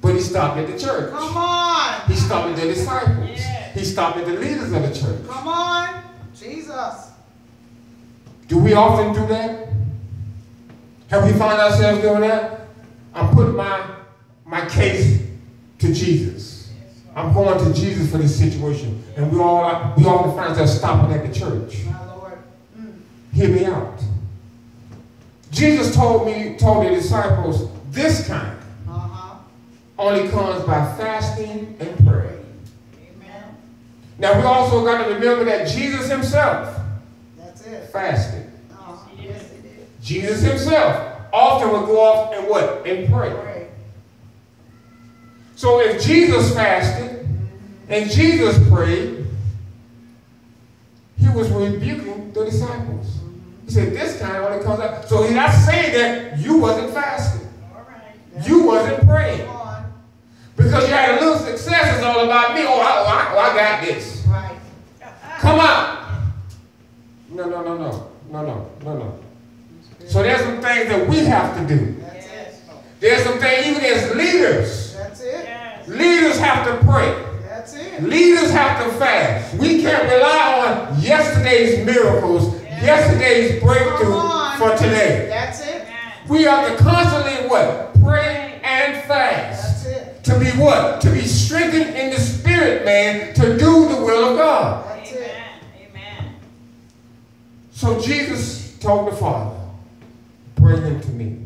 B: but he stopped at the church.
A: Come on.
B: He stopped at the disciples.
C: Yes.
B: He stopped at the leaders of the church.
A: Come on. Jesus.
B: Do we often do that? Have we found ourselves doing that? I'm putting my my case to Jesus. I'm going to Jesus for this situation. And we all we often find ourselves stopping at the church.
A: My Lord. Mm.
B: Hear me out. Jesus told me, told the disciples, this kind
A: Uh-huh.
B: only comes by fasting and praying.
C: Amen.
B: Now we also got to remember that Jesus himself
A: That's it.
B: fasted.
A: Uh-huh. Yes, he did.
B: Jesus himself often would go off and what? And pray.
A: Pray.
B: So if Jesus fasted and Jesus prayed, he was rebuking the disciples. He said, this time when it comes out. So he's not saying that you wasn't fasting.
C: All right.
B: You wasn't praying. Because you had a little success, it's all about me. Oh, I, oh, I, oh, I got this.
A: Right.
B: Come on. No, no, no, no. No, no, no, no. So there's some things that we have to do.
A: That's it.
C: Yes,
B: There's some things, even as leaders,
A: That's it.
B: Leaders have to pray.
A: That's it.
B: Leaders have to fast. We can't rely on yesterday's miracles, yesterday's breakthrough for today.
A: That's it.
B: We have to constantly what? Pray and fast.
A: That's it.
B: To be what? To be strengthened in the spirit, man, to do the will of God.
A: That's it.
C: Amen. Amen.
B: So Jesus told the Father, bring him to me.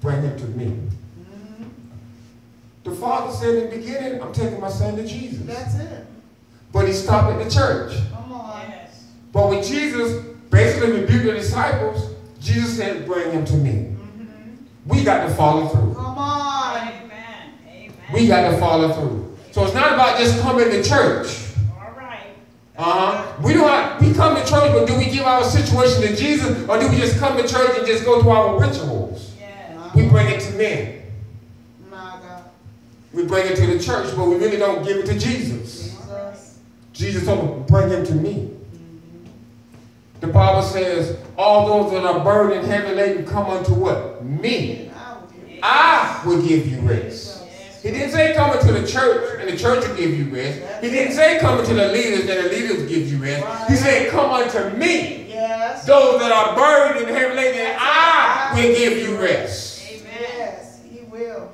B: Bring him to me.
A: Mhm.
B: The Father said in the beginning, I'm taking my son to Jesus.
A: That's it.
B: But he stopped at the church.
A: Come on.
C: Yes.
B: But when Jesus basically rebuked the disciples, Jesus said, bring him to me.
A: Mhm.
B: We got to follow through.
A: Come on.
C: Amen. Amen.
B: We got to follow through. So it's not about just coming to church.
C: All right.
B: Uh-huh. We don't have, we come to church, but do we give our situation to Jesus or do we just come to church and just go through our rituals?
C: Yes.
B: We bring it to men.
A: My God.
B: We bring it to the church, but we really don't give it to Jesus. Jesus told him, bring him to me. The Bible says, all those that are burdened, heavy laden, come unto what? Me. I will give you rest. He didn't say come into the church and the church will give you rest. He didn't say come into the leaders and the leaders will give you rest. He said come unto me. Those that are burdened and heavy laden, I will give you rest.
A: Yes, he will.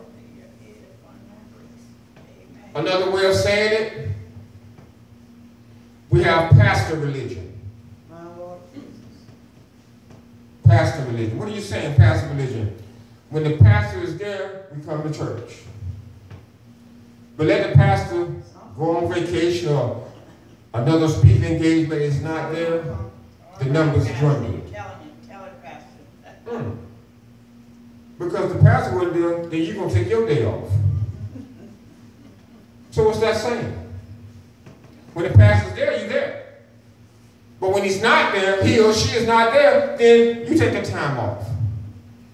B: Another way of saying it, we have pastor religion.
A: My Lord Jesus.
B: Pastor religion. What are you saying, pastor religion? When the pastor is there, we come to church. But let the pastor go on vacation or another speaking engagement is not there, the numbers dwindle.
C: Tell him, tell it, Pastor.
B: Hmm. Because the pastor wasn't there, then you're going to take your day off. So what's that saying? When the pastor's there, you're there. But when he's not there, he or she is not there, then you take the time off.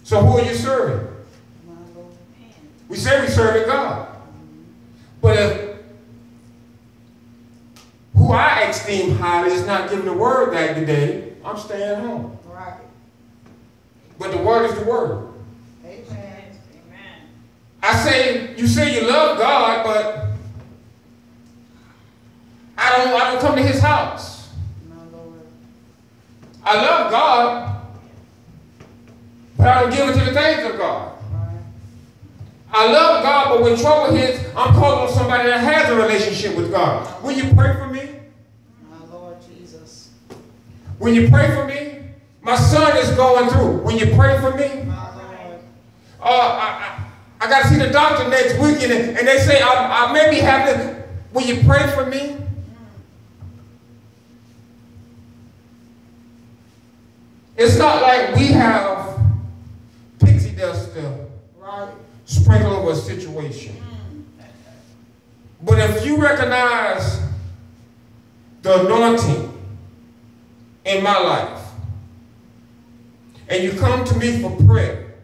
B: So who are you serving? We say we serve God. But if who I esteem highly is not giving the word that today, I'm staying home.
A: Right.
B: But the word is the word.
A: Amen.
C: Amen.
B: I say, you say you love God, but I don't, I don't come to his house. I love God, but I don't give it to the things of God. I love God, but when trouble hits, I'm calling on somebody that has a relationship with God. Will you pray for me?
A: My Lord Jesus.
B: Will you pray for me? My son is going through. Will you pray for me?
A: My Lord.
B: Uh, I, I, I got to see the doctor next weekend, and, and they say I, I maybe have to. Will you pray for me? It's not like we have pixie dust to
A: Right.
B: sprinkle over a situation. But if you recognize the anointing in my life, and you come to me for prayer,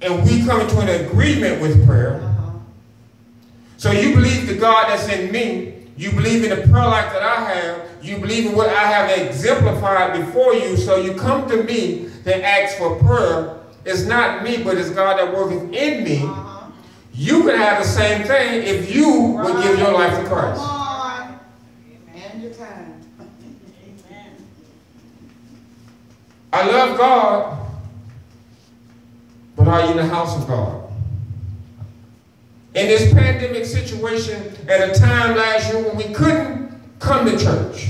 B: and we come into an agreement with prayer,
A: Uh-huh.
B: so you believe the God that's in me, you believe in the prayer life that I have, you believe in what I have exemplified before you, so you come to me to ask for prayer. It's not me, but it's God that works in me.
A: Uh-huh.
B: You can have the same thing if you would give your life to
A: Come
B: Christ.
A: on. And your time.
C: Amen.
B: I love God, but are you in the house of God? In this pandemic situation, at a time last year when we couldn't come to church,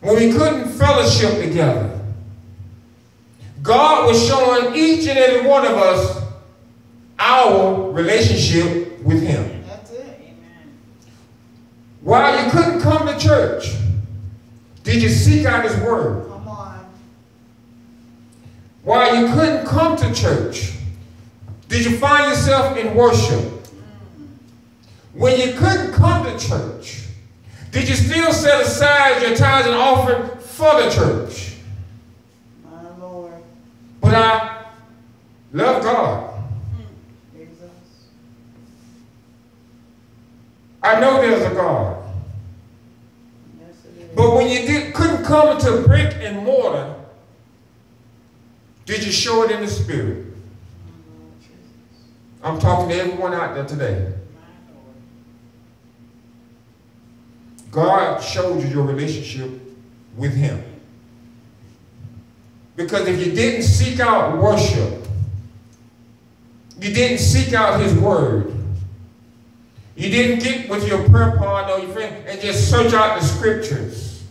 B: when we couldn't fellowship together, God was showing each and every one of us our relationship with Him.
A: That's it.
C: Amen.
B: While you couldn't come to church, did you seek out His Word?
A: Come on.
B: While you couldn't come to church, did you find yourself in worship? When you couldn't come to church, did you still set aside your tithes and offering for the church?
A: My Lord.
B: But I love God. Hmm.
A: Jesus.
B: I know there's a God.
A: Yes, it is.
B: But when you did, couldn't come to brick and mortar, did you show it in the spirit?
A: My Lord Jesus.
B: I'm talking to everyone out there today.
C: My Lord.
B: God showed you your relationship with Him. Because if you didn't seek out worship, you didn't seek out His Word, you didn't get with your prayer partner or your friend and just search out the Scriptures.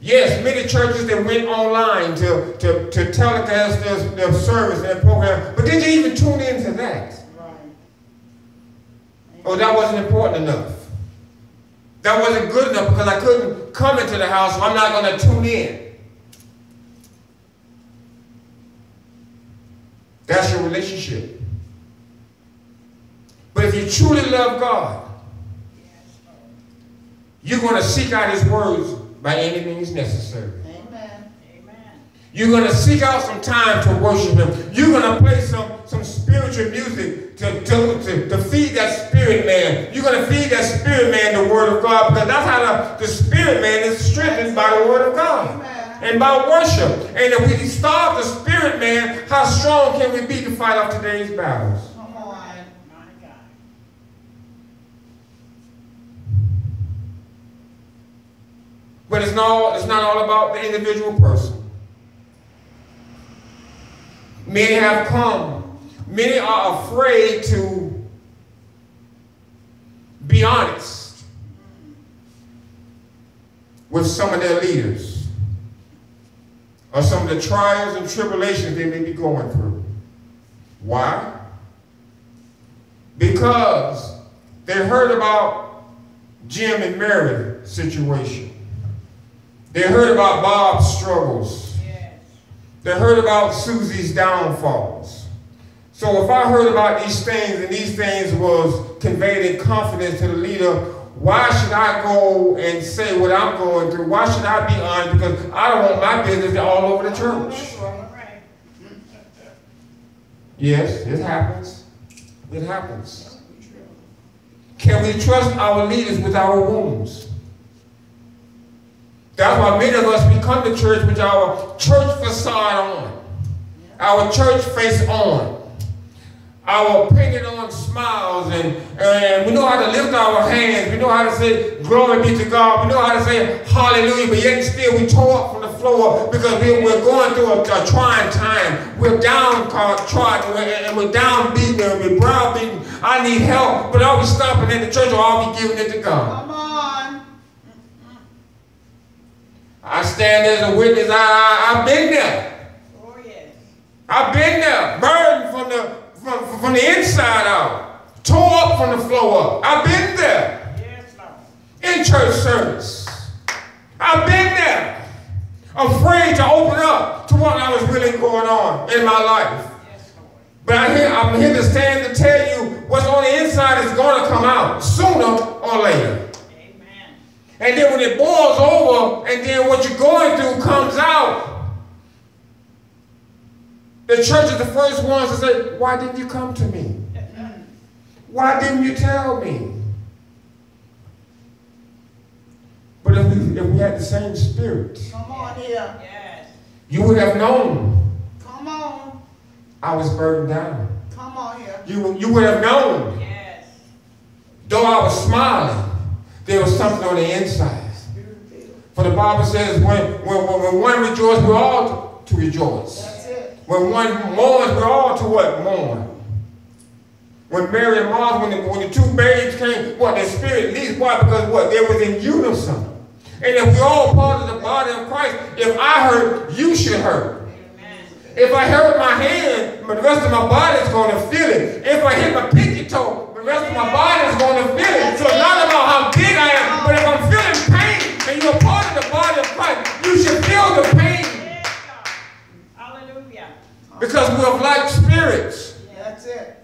B: Yes, many churches that went online to, to, to telecast their, their service and their program, but did you even tune into that?
A: Right.
B: Oh, that wasn't important enough. That wasn't good enough because I couldn't come into the house, so I'm not going to tune in. That's your relationship. But if you truly love God, you're going to seek out His words by any means necessary.
A: Amen.
C: Amen.
B: You're going to seek out some time to worship Him. You're going to play some, some spiritual music to, to, to, to feed that spirit man. You're going to feed that spirit man the word of God because that's how the, the spirit man is strengthened by the word of God.
A: Amen.
B: And by worship. And if we starve the spirit man, how strong can we be to fight off today's battles?
A: Come on.
C: My God.
B: But it's not, it's not all about the individual person. Many have come. Many are afraid to be honest with some of their leaders or some of the trials and tribulations they may be going through. Why? Because they heard about Jim and Mary situation. They heard about Bob's struggles.
C: Yes.
B: They heard about Susie's downfalls. So if I heard about these things and these things was conveyed in confidence to the leader, why should I go and say what I'm going through? Why should I be honest? Because I don't want my business all over the church.
A: That's right.
C: All right.
B: Yes, it happens. It happens. Can we trust our leaders with our wounds? That's why many of us we come to church with our church facade on, our church face on, our painted on smiles, and, and we know how to lift our hands. We know how to say glory be to God. We know how to say hallelujah, but yet still we tore up from the floor because we, we're going through a, a trying time. We're downtrodden and we're downbeaten and we're browbeaten. I need help, but are we stopping in the church or are we giving it to God?
A: Come on.
B: I stand as a witness. I, I, I've been there.
C: Oh, yes.
B: I've been there, burned from the from, from the inside out, tore up from the floor up. I've been there
C: Yes,
B: in church service. I've been there, afraid to open up to what I was really going on in my life.
C: Yes,
B: But I hear, I'm here to stand to tell you what's on the inside is going to come out sooner or later.
C: Amen.
B: And then when it boils over, and then what you're going through comes out, the church is the first ones to say, Why didn't you come to me? Why didn't you tell me? But if we, if we had the same spirit,
A: Come on here.
C: Yes.
B: you would have known
A: Come on.
B: I was burdened down.
A: Come on here.
B: You, you would have known,
C: Yes.
B: though I was smiling, there was something on the inside. For the Bible says, when, when, when, when one rejoices, we're all to, to rejoice. When one mourns, we're all to what? Mourn. When Mary and Martha, when the, when the two babes came, what? Their spirit leads. Why? Because what? They was in unison. And if we're all part of the body of Christ, if I hurt, you should hurt.
C: Amen.
B: If I hurt my hand, the rest of my body is going to feel it. If I hit my pinky toe, the rest of my body is going to feel it. So it's not about how big I am, but if I'm feeling pain and you're part of the body of Christ, you should feel the pain
C: Yes, God. Hallelujah.
B: Because we're of like spirits.
A: Yeah, That's it.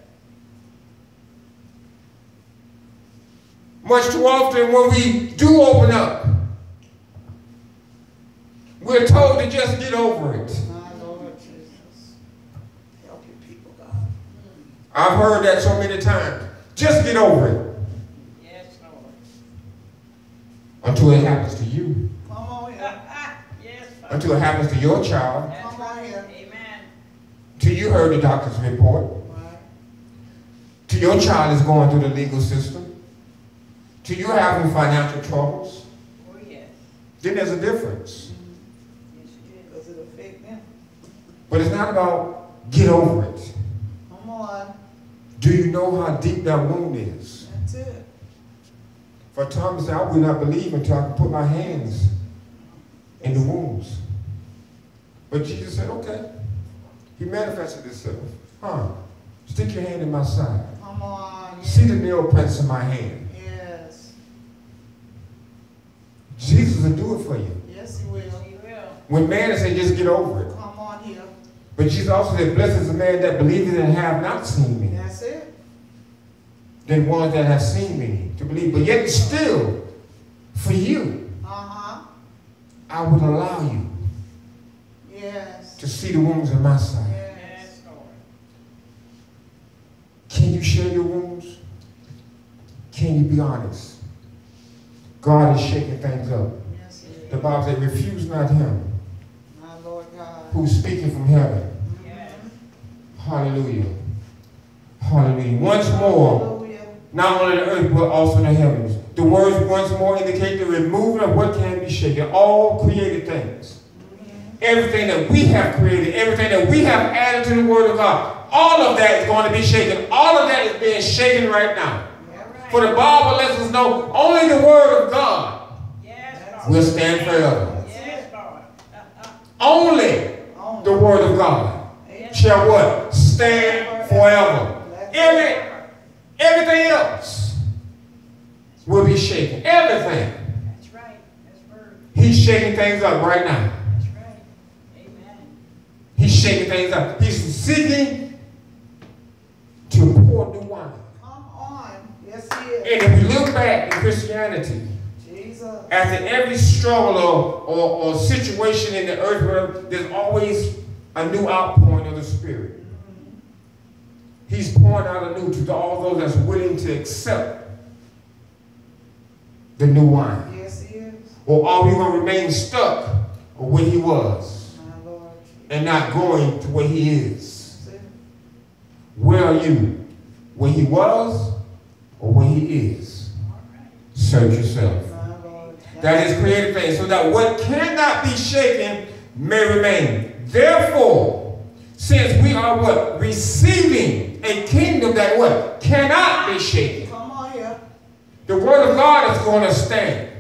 B: Much too often when we do open up, we're told to just get over it.
A: My Lord Jesus. Help your people, God.
B: I've heard that so many times. Just get over it
C: Yes, Lord.
B: until it happens to you,
A: Come on here.
C: yes, Father.
B: until it happens to your child,
A: Come on here.
B: Till you heard the doctor's report, till your child is going through the legal system, till you're having financial troubles.
C: Oh, yes.
B: Then there's a difference. Mm-hmm.
C: Yes, it is.
A: Because it'll affect them.
B: But it's not about get over it.
A: Come on.
B: Do you know how deep that wound is?
A: That's it.
B: For Thomas said, I will not believe until I can put my hands in the wounds. But Jesus said, okay. He manifested himself. Huh? Stick your hand in my side.
A: Come on.
B: See the nail prints in my hand.
A: Yes.
B: Jesus will do it for you.
A: Yes, he will.
C: He will.
B: When man say just get over it.
A: Come on here.
B: But Jesus also said, blessed is the man that believeth and have not seen me.
A: That's it.
B: Than ones that have seen me to believe. But yet still, for you,
A: Uh-huh.
B: I would allow you
A: Yes.
B: To see the wounds in my side.
C: Can you
B: share your wounds? Can you be honest? God is shaking things up.
A: Yes,
B: The Bible says, refuse not him
A: my Lord God.
B: who's speaking from heaven.
C: Yes.
B: Hallelujah. Hallelujah. Once more,
A: Hallelujah.
B: not only the earth, but also the heavens. The words once more indicate the removal of what can be shaken. All created things. Everything that we have created, everything that we have added to the Word of God, all of that is going to be shaken. All of that is being shaken right now. For the Bible lets us know only the Word of God
C: Yes,
B: will stand forever.
C: Yes, Lord.
B: Only the Word of God shall what? Stand forever. Every, everything else will be shaken. Everything.
C: That's right. That's.
B: He's shaking things up right now.
C: That's right. Amen.
B: He's shaking things up. He's seeking to pour new wine.
A: Come on. Yes, he is.
B: And if you look back in Christianity,
A: Jesus.
B: after every struggle or, or, or situation in the earth realm, there's always a new outpouring of the Spirit. Mm-hmm. He's pouring out anew to all those that's willing to accept the new wine.
A: Yes, he is.
B: Or are we going to remain stuck where he was. And not going to where he is? Where are you? Where he was or where he is? Search yourself. That is created things, so that what cannot be shaken may remain. Therefore, since we are what? Receiving a kingdom that what? Cannot be shaken.
A: Come on here.
B: The word of God is going to stand.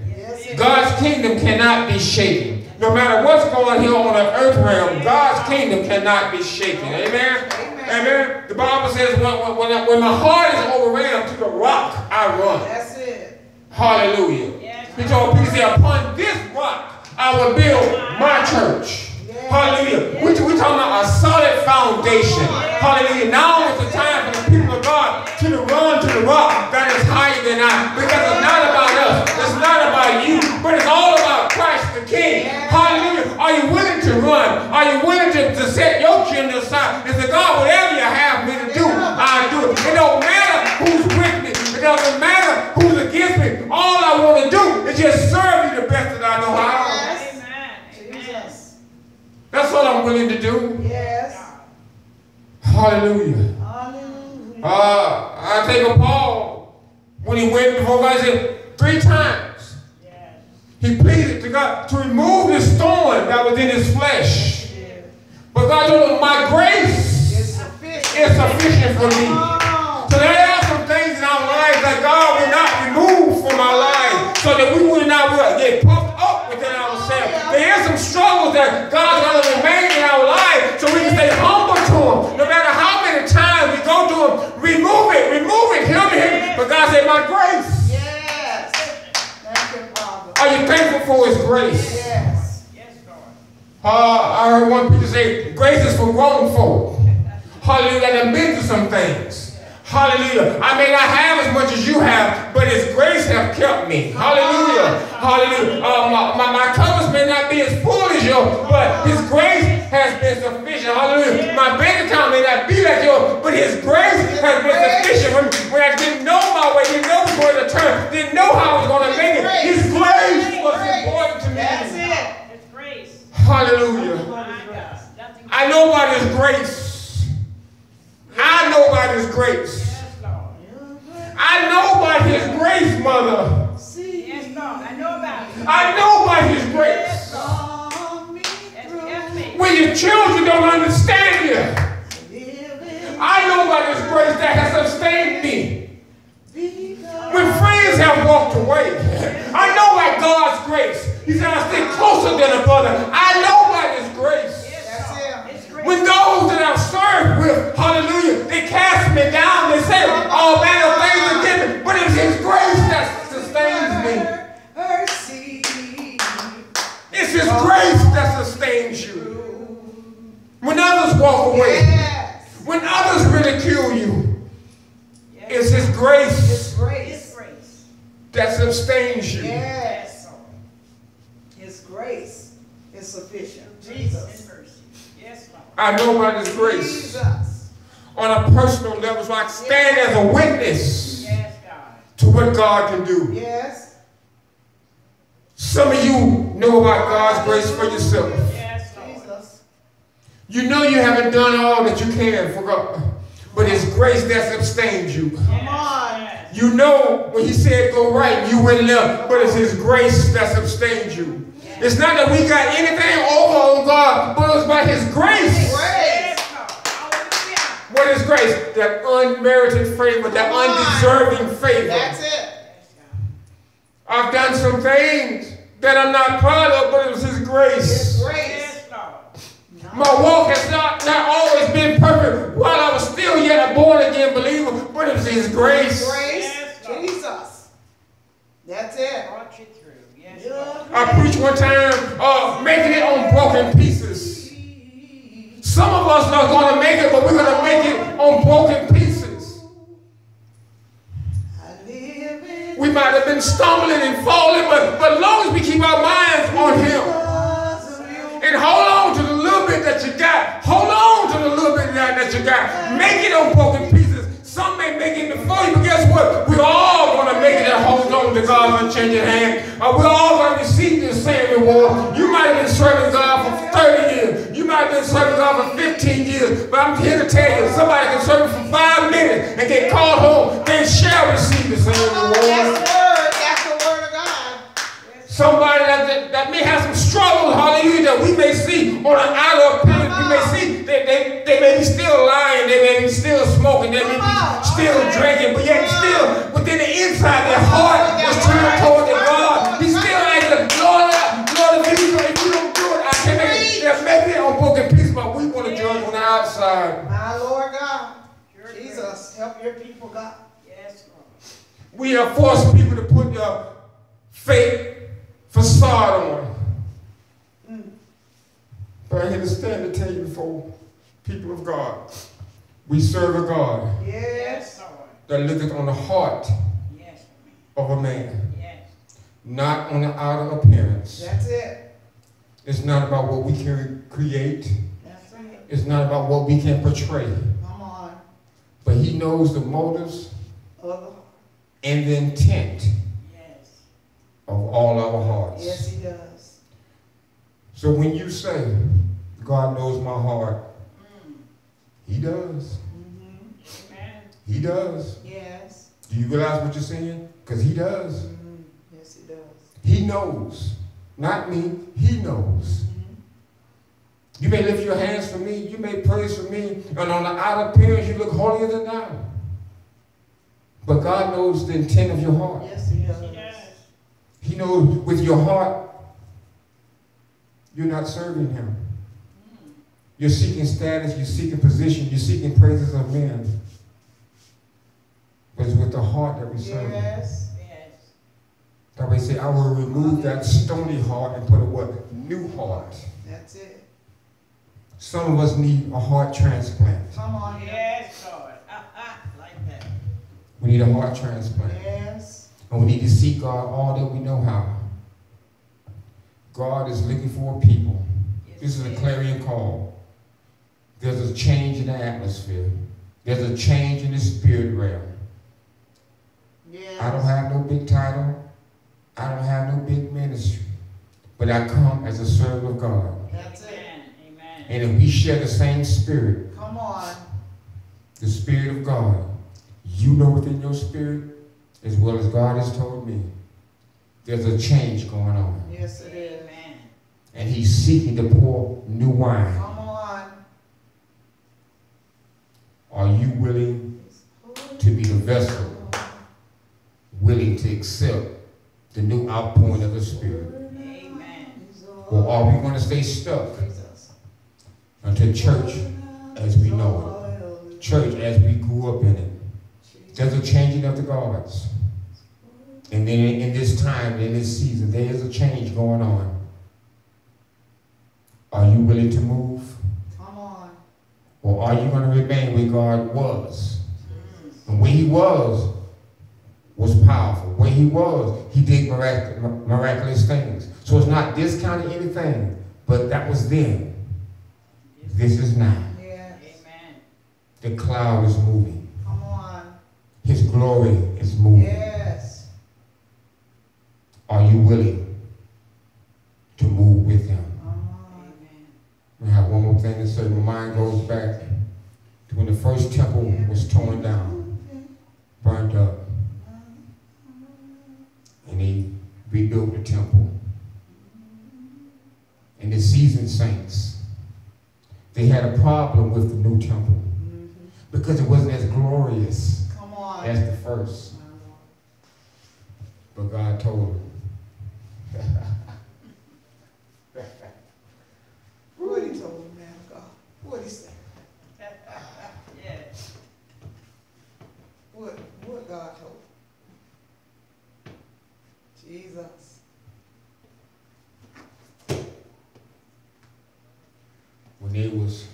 B: God's kingdom cannot be shaken. No matter what's going on here on the earth realm, God's kingdom cannot be shaken. Amen? Amen. The Bible says, when, when, when, my heart is overran to the rock, I run.
A: That's it.
B: Hallelujah.
C: Yes.
B: He told Peter, upon this rock I will build my church. Hallelujah. We, we talking about a solid foundation. Hallelujah. Now is the time for the people of God to run to the rock that is higher than I. Because it's not run? Are you willing to, to set your agenda aside and say, God, whatever you have me to do, I'll do it. It don't matter who's with me. It doesn't matter who's against me. All I want to do is just serve you the best that I know how.
A: Yes.
C: Amen. Amen.
A: Jesus.
B: That's what I'm willing to do.
A: Yes.
B: Hallelujah.
A: Hallelujah.
B: Uh, I think of Paul when he went before God, he said three times
C: Yes.
B: He pleaded to God to remove this thorn that was in his flesh. But God told him, My grace
A: It's sufficient.
B: is sufficient for me. So there are some things in our lives that God will not remove from our lives so that we will not will uh, get puffed up within ourselves. There are some struggles that God's going to remain in our life so we can stay humble to Him. No matter how many times we go to Him, remove it, remove it, heal me. But God said, My grace.
A: Yes. Thank you, Father.
B: Are you thankful for His grace?
A: Yes.
C: Yes, Lord.
B: Uh, I heard one preacher say, Grace is for grown folk. Hallelujah, have been through some things. Hallelujah. I may not have as much as you have, but His grace have kept me. Hallelujah. Hallelujah. Uh, my, my, my covers may not be as full as yours, but His grace has been sufficient. Hallelujah. My bank account may not be like yours, but His grace has been sufficient when, when I didn't know my way, didn't know where to turn, didn't know how I was going to make it. His grace was important to me.
A: That's it.
C: It's grace.
B: Hallelujah.
C: Oh my God. Nothing.
B: I know about His grace. I know about His grace.
C: Yes, Lord.
B: I know about His grace, mother.
A: See.
C: Yes, Lord. I know about it.
B: I know about His grace. When your children don't understand you, I know about His grace that has sustained me. When friends have walked away, I know about God's grace. He said, I stick closer than a brother. I know about His grace.
C: Yes,
A: That's
C: Lord.
A: it.
C: It's grace.
B: When those that I've served with, hallelujah, they cast me down, they say all manner of things against given, but it's His grace that sustains me.
A: Mercy.
B: It's His grace that sustains you. When others walk away,
A: Yes.
B: when others ridicule you,
C: Yes.
B: it's His grace
A: It's
C: It's
A: grace.
C: grace.
B: that sustains you.
A: Yes. His grace is sufficient. Jesus.
C: Yes, Lord.
B: I know about His grace.
A: Jesus.
B: on a personal level so I can stand as a witness
C: Yes, God.
B: to what God can do.
A: Yes.
B: Some of you know about God's grace for yourself.
C: Yes, Lord.
A: Jesus.
B: You know you haven't done all that you can for God, but it's grace that's sustained you.
C: Come
A: on.
B: You know when He said go right, you went left, but it's His grace that sustained you. It's not that we got anything over on God, but it's by His grace.
A: Grace.
C: Yes, Lord. Hallelujah.
B: What is grace? That unmerited favor, that undeserving favor.
A: That's it.
B: I've done some things that I'm not proud of, but it was His grace.
A: grace.
C: Yes, Lord.
B: My walk has not, not always been perfect while I was still yet a born again believer, but it was His grace.
A: Grace.
C: Yes,
A: Jesus. That's it.
C: Brought you through. Yes,
A: Yeah.
B: I preached one time, uh, making it on broken pieces. Some of us are going to make it, but we're going to make it on broken pieces.
A: I live in
B: We might have been stumbling and falling, but, but long as we keep our minds on Him
A: because of you.
B: and hold on to the little bit that you got, hold on to the little bit that, that you got, make it on broken pieces. Some may make it before you, but guess what? We're all going to make it and hold on to God's unchanging hand. Uh, we're all going to receive the same reward. You might have been serving God for 30 years. You might have been serving God for 15 years. But I'm here to tell you, somebody can serve for five minutes and get called home. They shall receive the same reward.
A: the word. That's the word of God.
B: Somebody that, that, that may have some that we may see on an outer appearance. We may see that they, they may be still lying, they may be still smoking, they may be still drinking, but yet still within the inside, their heart was turned toward the God. He's still asking, Lord, Lord, if you, if you don't do it, I can make it. They're making it on broken pieces, but we want to judge on the outside.
A: My Lord God. Jesus, help your people, God.
C: Yes, Lord.
B: We have forced people to put their fake facade on. But I'm here to stand to tell you before people of God, we serve a God
A: Yes.
B: That looketh on the heart
C: Yes,
B: of a man,
C: yes.
B: not on the outer appearance.
A: That's it.
B: It's not about what we can create.
A: That's it.
B: It's not about what we can portray.
A: Come on.
B: But he knows the motives
A: Other.
B: and the intent
C: Yes.
B: of all our hearts.
A: Yes, he does.
B: So when you say, God knows my heart,
C: Mm.
B: he does.
A: Mm-hmm.
C: Amen.
B: He does.
A: Yes.
B: Do you realize what you're saying? Because he does.
A: Mm-hmm. Yes, he does.
B: He knows. Not me. He knows.
A: Mm-hmm.
B: You may lift your hands for me. You may praise for me. And on the outer appearance, you look holier than thou. But God knows the intent of your heart.
A: Yes, he does.
C: He does.
B: He knows with your heart, you're not serving him. You're seeking status, you're seeking position, you're seeking praises of men. But it's with the heart that we serve.
A: Yes.
C: Yes.
B: That way say, I will remove that stony heart and put a what? New heart.
A: That's it.
B: Some of us need a heart transplant.
A: Come on.
C: Yes, Lord. Ah, ah, like that.
B: We need a heart transplant.
A: Yes.
B: And we need to seek God all that we know how. God is looking for a people.
C: Yes,
B: This is a clarion call. There's a change in the atmosphere. There's a change in the spirit realm.
A: Yes.
B: I don't have no big title. I don't have no big ministry. But I come as a servant of God.
A: That's it.
C: Amen. Amen.
B: And if we share the same spirit,
A: Come on.
B: the spirit of God, you know within your spirit, as well as God has told me, there's a change going on.
A: Yes, it is.
C: Amen.
B: And he's seeking to pour new wine.
A: Come on.
B: Are you willing to be the vessel, willing to accept the new outpouring of the Spirit? Or are we going to stay stuck until church as we know it? Church as we grew up in it. There's a changing of the guards. And then in this time, in this season, there is a change going on. Are you willing to move?
A: Come on.
B: Or are you going to remain where God was? And where he was, was powerful. Where he was, he did mirac- miraculous things. So it's not discounting anything, but that was then. This is now.
A: Yes.
C: Amen.
B: The cloud is moving.
A: Come on.
B: His glory is moving.
A: Yes.
B: Are you willing to move with him? I have one more thing to say. My mind goes back to when the first temple was torn down, burned up, and they rebuilt the temple. And the seasoned saints, they had a problem with the new temple because it wasn't as glorious as the first. But God told them,
A: What he told him, man of God? What he say?
C: Yes.
A: What, what God him? Jesus.
B: when they was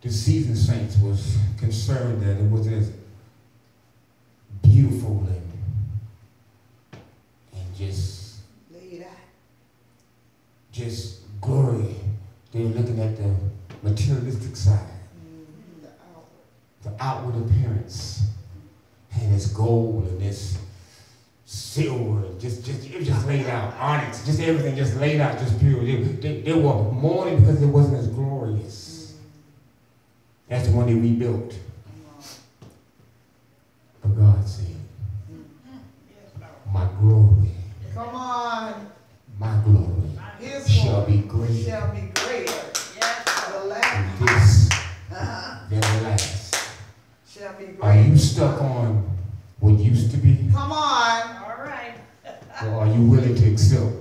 B: the seasoned saints was concerned that it wasn't as beautiful and and just just glory. They were looking at the materialistic side,
A: Mm, The outward.
B: the outward appearance, and it's gold and it's silver, and just just it was just laid out, onyx, just everything just laid out, just pure. They, they, they were mourning because it wasn't as glorious. That's the one they rebuilt. But God said. My glory,
A: Come on.
B: my glory shall be great.
A: shall be greater. Shall.
B: Are you stuck on what used to be?
A: Come on.
C: All right.
B: Or are you willing to accept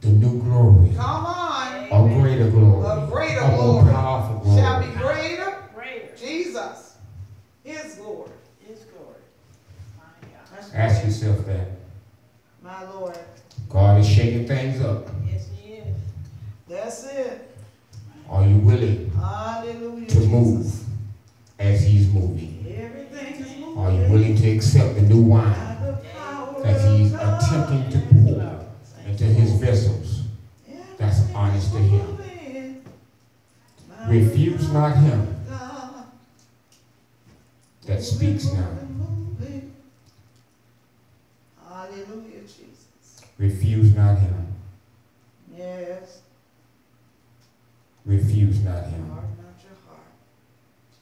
B: the new glory?
A: Come on.
B: A greater glory.
A: A greater
B: A more
A: glory
B: powerful glory.
A: shall be greater.
C: Greater
A: Jesus. His glory.
C: His glory. My God.
A: That's
B: Ask
A: great.
B: yourself that.
A: My Lord.
B: God is shaking things up.
C: Yes, he is.
A: That's it.
B: Are you willing
A: Hallelujah.
B: to move
A: Jesus.
B: as he's moving?
A: Everything is moving.
B: Are you willing to accept the new wine that he's attempting to pour into his vessels? That's honest to him.
A: Moving. By the
B: Refuse not him
A: power of God.
B: that speaks now.
A: Hallelujah, Jesus.
B: Refuse not him.
A: Yes.
B: Refuse not him.
A: Harden not your heart.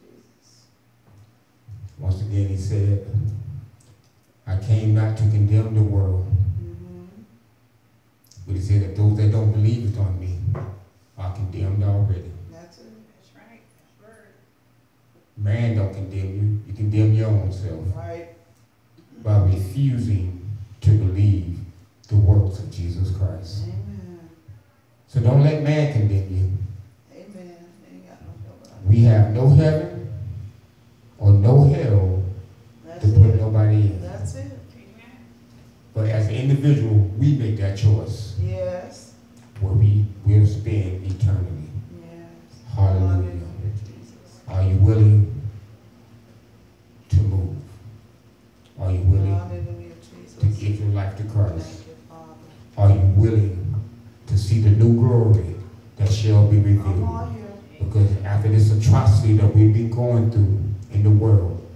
A: Jesus.
B: Once again, he said, I came not to condemn the world,
A: Mm-hmm.
B: but he said that those that don't believe it on me are condemned already.
A: That's it.
C: That's right. That's.
B: Man don't condemn you, you condemn your own self
A: Right.
B: by refusing to believe the works of Jesus Christ.
A: Amen.
B: So don't let man condemn you.
A: Amen. Ain't got no.
B: We have no heaven or no hell
A: That's
B: to put
A: it.
B: nobody in.
A: That's it.
C: Amen.
B: But as an individual, we make that choice
A: Yes.
B: where we will spend eternity.
A: Yes.
B: Hallelujah. Are you willing to move? Are you willing
A: Hallelujah,
B: to give your life to Christ?
A: You.
B: Are you willing to see the new glory that shall be revealed? Because after this atrocity that we've been going through in the world,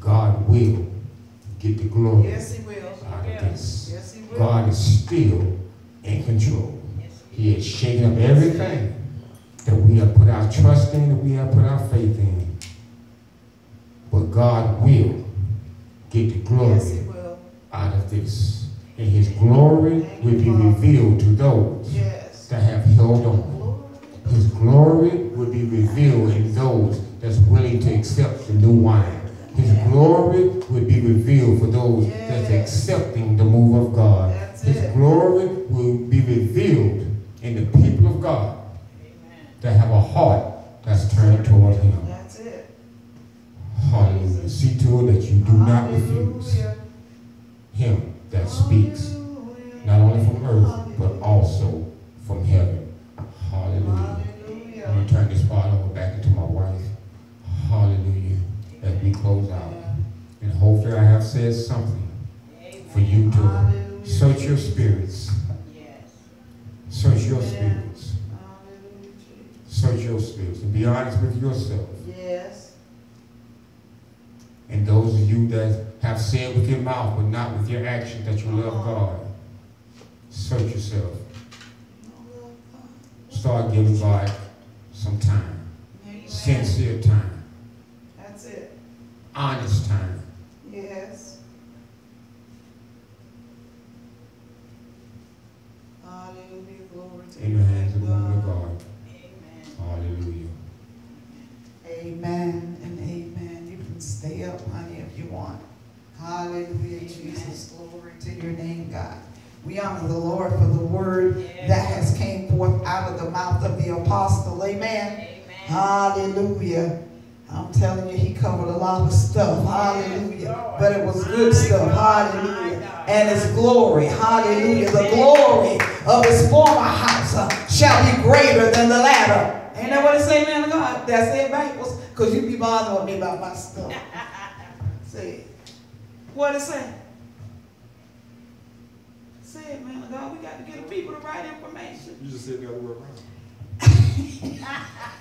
B: God will get the glory
A: Yes, He will.
B: out of this.
A: Yes, He will.
B: God is still in control.
C: Yes, he
B: He is shaking up everything that we have put our trust in, that we have put our faith in. But God will get the glory
A: Yes,
B: out of this. And his glory will be revealed to those
A: Yes.
B: that have held on.
A: Glory.
B: His glory will be revealed in those that's willing to accept the new wine. His glory will be revealed for those that's
A: Yes.
B: accepting the move of God.
A: That's
B: His
A: it.
B: glory will be revealed in the people of God
C: Amen.
B: that have a heart that's turned toward him.
A: That's it.
B: Hallelujah. See to it that you do not refuse him that speaks,
A: Hallelujah.
B: not only from earth, but also from heaven. Hallelujah. I'm going to turn this part over back into my wife. Hallelujah. As we close out. And hopefully I have said something for you to search your spirits. Search your spirits. Search your spirits. And be honest with yourself.
A: Yes.
B: And those of you that have said with your mouth but not with your action that you love God, search yourself. Start giving God some time. Sincere time.
A: That's it.
B: Honest time.
A: Yes. Hallelujah. Glory to
B: In the hands of the woman of
A: God.
B: God.
C: Amen.
B: Hallelujah.
A: Amen and amen. You can stay up, honey, if you want. Hallelujah, Jesus. Glory to your name, God. We honor the Lord for the word that has came forth out of the mouth of the apostle. Amen.
C: Amen.
A: Hallelujah. I'm telling you, he covered a lot of stuff. Hallelujah. But it was good stuff. Hallelujah. And his glory. Hallelujah. The glory of his former house uh, shall be greater than the latter. Ain't that what it say, man of God? That's it backwards. Because you be bothering me about my stuff. Say. What it say? Say it, man of God. We got to get the people the right information.
D: You just said the other way around.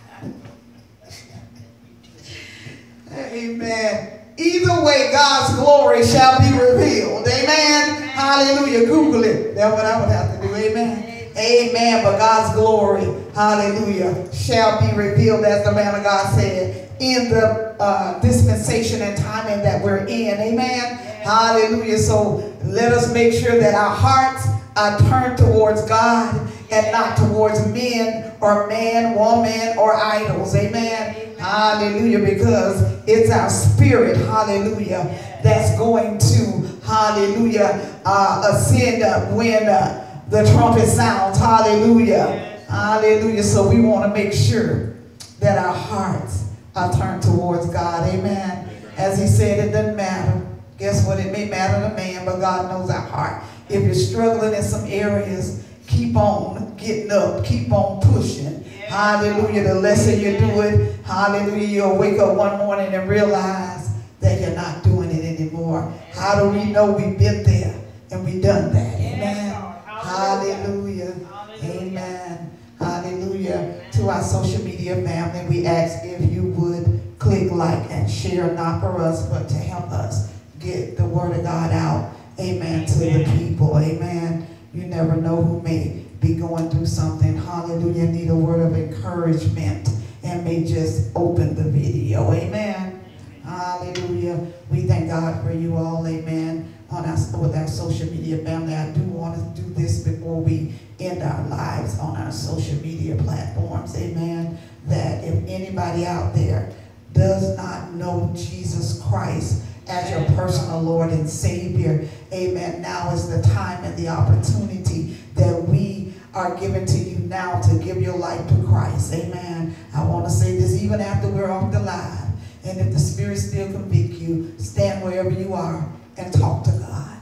A: Amen. Either way, God's glory shall be revealed. Amen. Hallelujah. Google it. That's what I would have to do. Amen. Amen. But God's glory, hallelujah, shall be revealed, as the man of God said, in the uh, dispensation and timing that we're in. Amen. Hallelujah. So let us make sure that our hearts are turned towards God and not towards men or man, woman, or idols. Amen. Hallelujah. Because it's our spirit, hallelujah, that's going to, hallelujah, uh, ascend up when uh, the trumpet sounds. Hallelujah. Hallelujah. So we want to make sure that our hearts are turned towards God. Amen. As he said, it doesn't matter. Guess what? It may matter to man, but God knows our heart. If you're struggling in some areas, keep on getting up, keep on pushing. Hallelujah. The lesser you do it, hallelujah, you'll wake up one morning and realize that you're not doing it anymore. How do we know we've been there and we've done that? Amen. Hallelujah. Amen. Hallelujah. To our social media family, we ask if you would click like and share, not for us, but to help us get the word of God out. Amen. To the people. Amen. You never know who may be going through something. Hallelujah. Need a word of encouragement and may just open the video. Amen. Hallelujah. We thank God for you all. Amen. On our, with our social media family. I do want to do this before we end our lives on our social media platforms. Amen. That if anybody out there does not know Jesus Christ as your personal Lord and Savior, amen. Now is the time and the opportunity that we are given to you now to give your life to Christ. Amen. I want to say this even after we're off the live. And if the Spirit still convict you, stand wherever you are and talk to God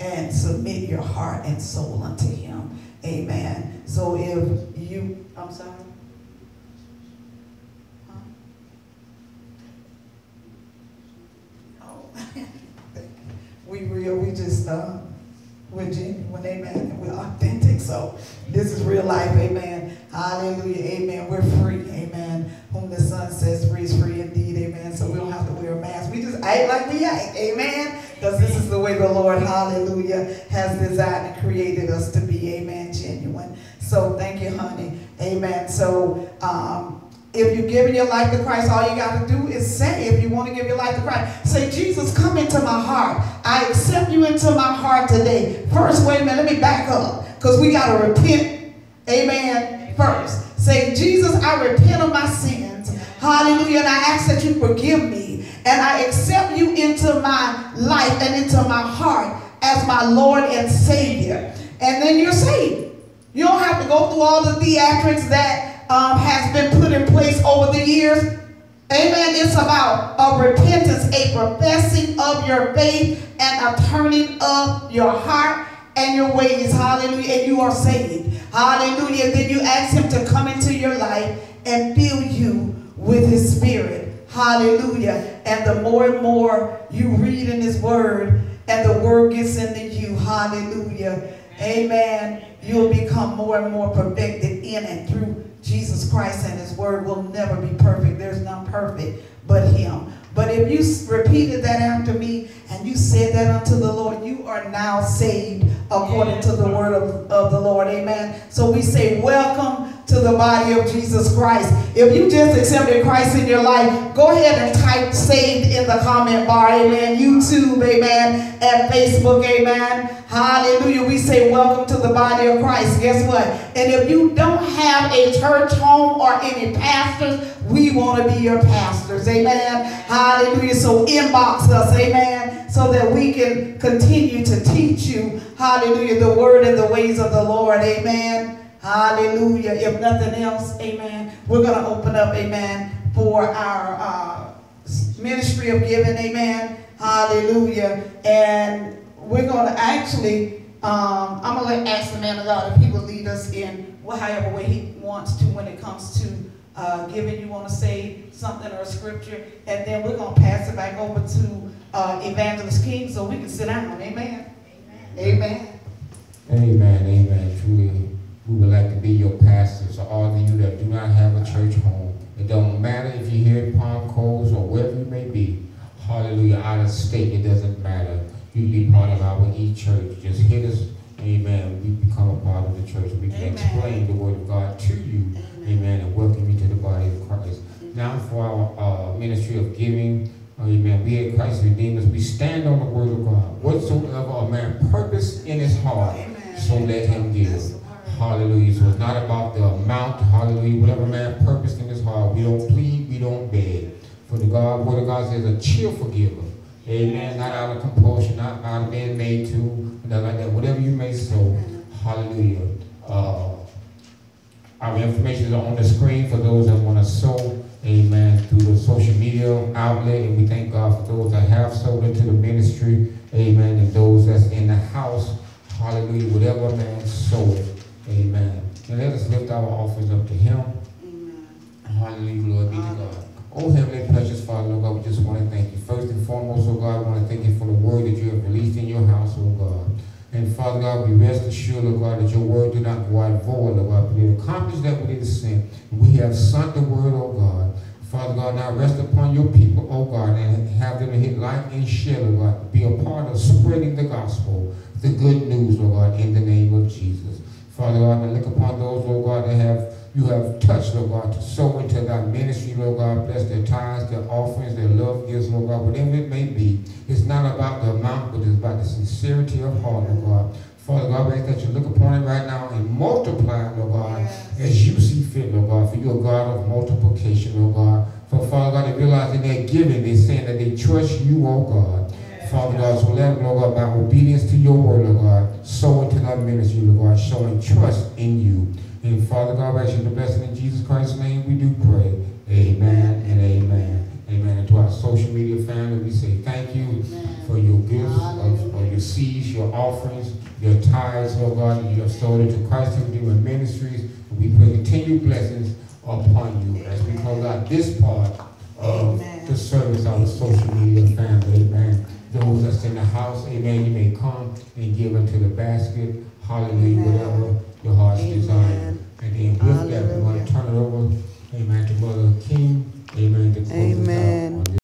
A: and submit your heart and soul unto Him. Amen. So if you, I'm sorry. Oh, we real, we just, uh, we're genuine, amen, we're authentic, so this is real life, amen. Hallelujah, amen. We're free, amen. Whom the Son says free is free indeed, amen. So we don't have to wear a mask. We just act like we act, amen. Because this is the way the Lord, hallelujah, has designed and created us to be, amen, genuine. So thank you, honey, amen. So, um, if you're giving your life to Christ, all you got to do is say, if you want to give your life to Christ, say, Jesus, come into my heart. I accept you into my heart today. First, wait a minute, let me back up because we got to repent, amen, first. Say, Jesus, I repent of my sins. Hallelujah. And I ask that you forgive me. And I accept you into my life and into my heart as my Lord and Savior. And then you're saved. You don't have to go through all the theatrics that um, has been put in place over the years. Amen. It's about a repentance, a professing of your faith, and a turning of your heart and your ways. Hallelujah. And you are saved. Hallelujah. Then you ask him to come into your life and fill you with his spirit. Hallelujah. And the more and more you read in his word and the word gets into you, hallelujah. Amen. You'll become more and more perfected in and through Jesus Christ and his word will never be perfect. There's none perfect but him. But if you repeated that after me and you said that unto the Lord, you are now saved according to the word of, of the Lord. Amen. So we say, Welcome to the body of Jesus Christ. If you just accepted Christ in your life, go ahead and type saved in the comment bar. Amen. YouTube, amen. And Facebook, amen. Hallelujah. We say, Welcome to the body of Christ. Guess what? And if you don't have a church home or any pastors, we want to be your pastors. Amen. Hallelujah. So inbox us. Amen. So that we can continue to teach you, hallelujah, the word and the ways of the Lord. Amen. Hallelujah. If nothing else, amen, we're going to open up, amen, for our uh, ministry of giving. Amen. Hallelujah. And we're going to actually, um, I'm going to ask the man of God if he will lead us in however way he wants to when it comes to uh, giving. You want to say something or a scripture, and then we're going to pass it back over to uh, Evangelist King so we can sit down. Amen. Amen.
B: Amen, amen. Truly, we would like to be your pastors. So all of you that do not have a church home, it don't matter if you're here in Palm Coast or wherever you may be. Hallelujah, out of state, it doesn't matter. You be part of our e-church. Just hit us, amen. We become a part of the church. We can
A: Amen.
B: explain the word of God to you, amen, and welcome you to the body of Christ. Now for our uh, ministry of giving, amen. We at Christ Redeemers, we stand on the word of God. Whatsoever a man purpose in his heart,
A: Amen.
B: so let him give. Hallelujah. So it's not about the amount, hallelujah, whatever man purposed in his heart. We don't plead, we don't beg. For the God, word of God says a cheerful giver. Amen. Not out of compulsion, not out of being made to, nothing like that. Whatever you may sow. Hallelujah. Uh, our information is on the screen for those that want to sow, amen, through the social media outlet. And we thank God for those that have sold into the ministry, amen, and those that's in the house, hallelujah, whatever man sowed, amen. And let us lift our offerings up to him. Amen. Hallelujah, Lord be to God. Oh, Heavenly precious Father, Lord God, we just want to thank you. First and foremost, oh God, I want to thank you for the word that you have released in your house, oh God. And Father God, we rest assured, Lord God, that your word do not go out void, Lord God, but it accomplishes that we it is sent. We have sent the word, oh God. Father God, now rest upon your people, oh God, and have them hit like and share, Lord God, be a part of spreading the gospel, the good news, Lord God, in the name of Jesus. Father God, now look upon those, Lord God, that have you have touched, Lord God, to sow into that ministry, Lord God. Bless their tithes, their offerings, their love gifts, Lord God, whatever it may be. It's not about the amount, but it's about the sincerity of heart, Lord God. Father God, we ask that you look upon it right now and multiply, Lord God, as you see fit, Lord God, for you're a God of multiplication, Lord God. For Father God, they realize in their giving, they're saying that they trust you, oh God. Father God, so let them, Lord God, by obedience to your word, Lord God, sow into that ministry, Lord God, showing trust in you. And Father God, I ask you to bless it in Jesus Christ's name, we do pray. Amen and amen. Amen. And to our social media family, we say thank you for your gifts, of, of your seeds, your offerings, your tithes, Lord God, that you have sold into Christ Redeemer Ministries. We pray continued blessings upon you as we close out this part of
A: Amen.
B: the service, our social media family. Amen. Those that's in the house, amen, you may come and give into the basket. Hallelujah, whatever your heart's
A: Amen.
B: desire. And then with that, we want to turn it over, amen, to Mother King, amen, to close Amen.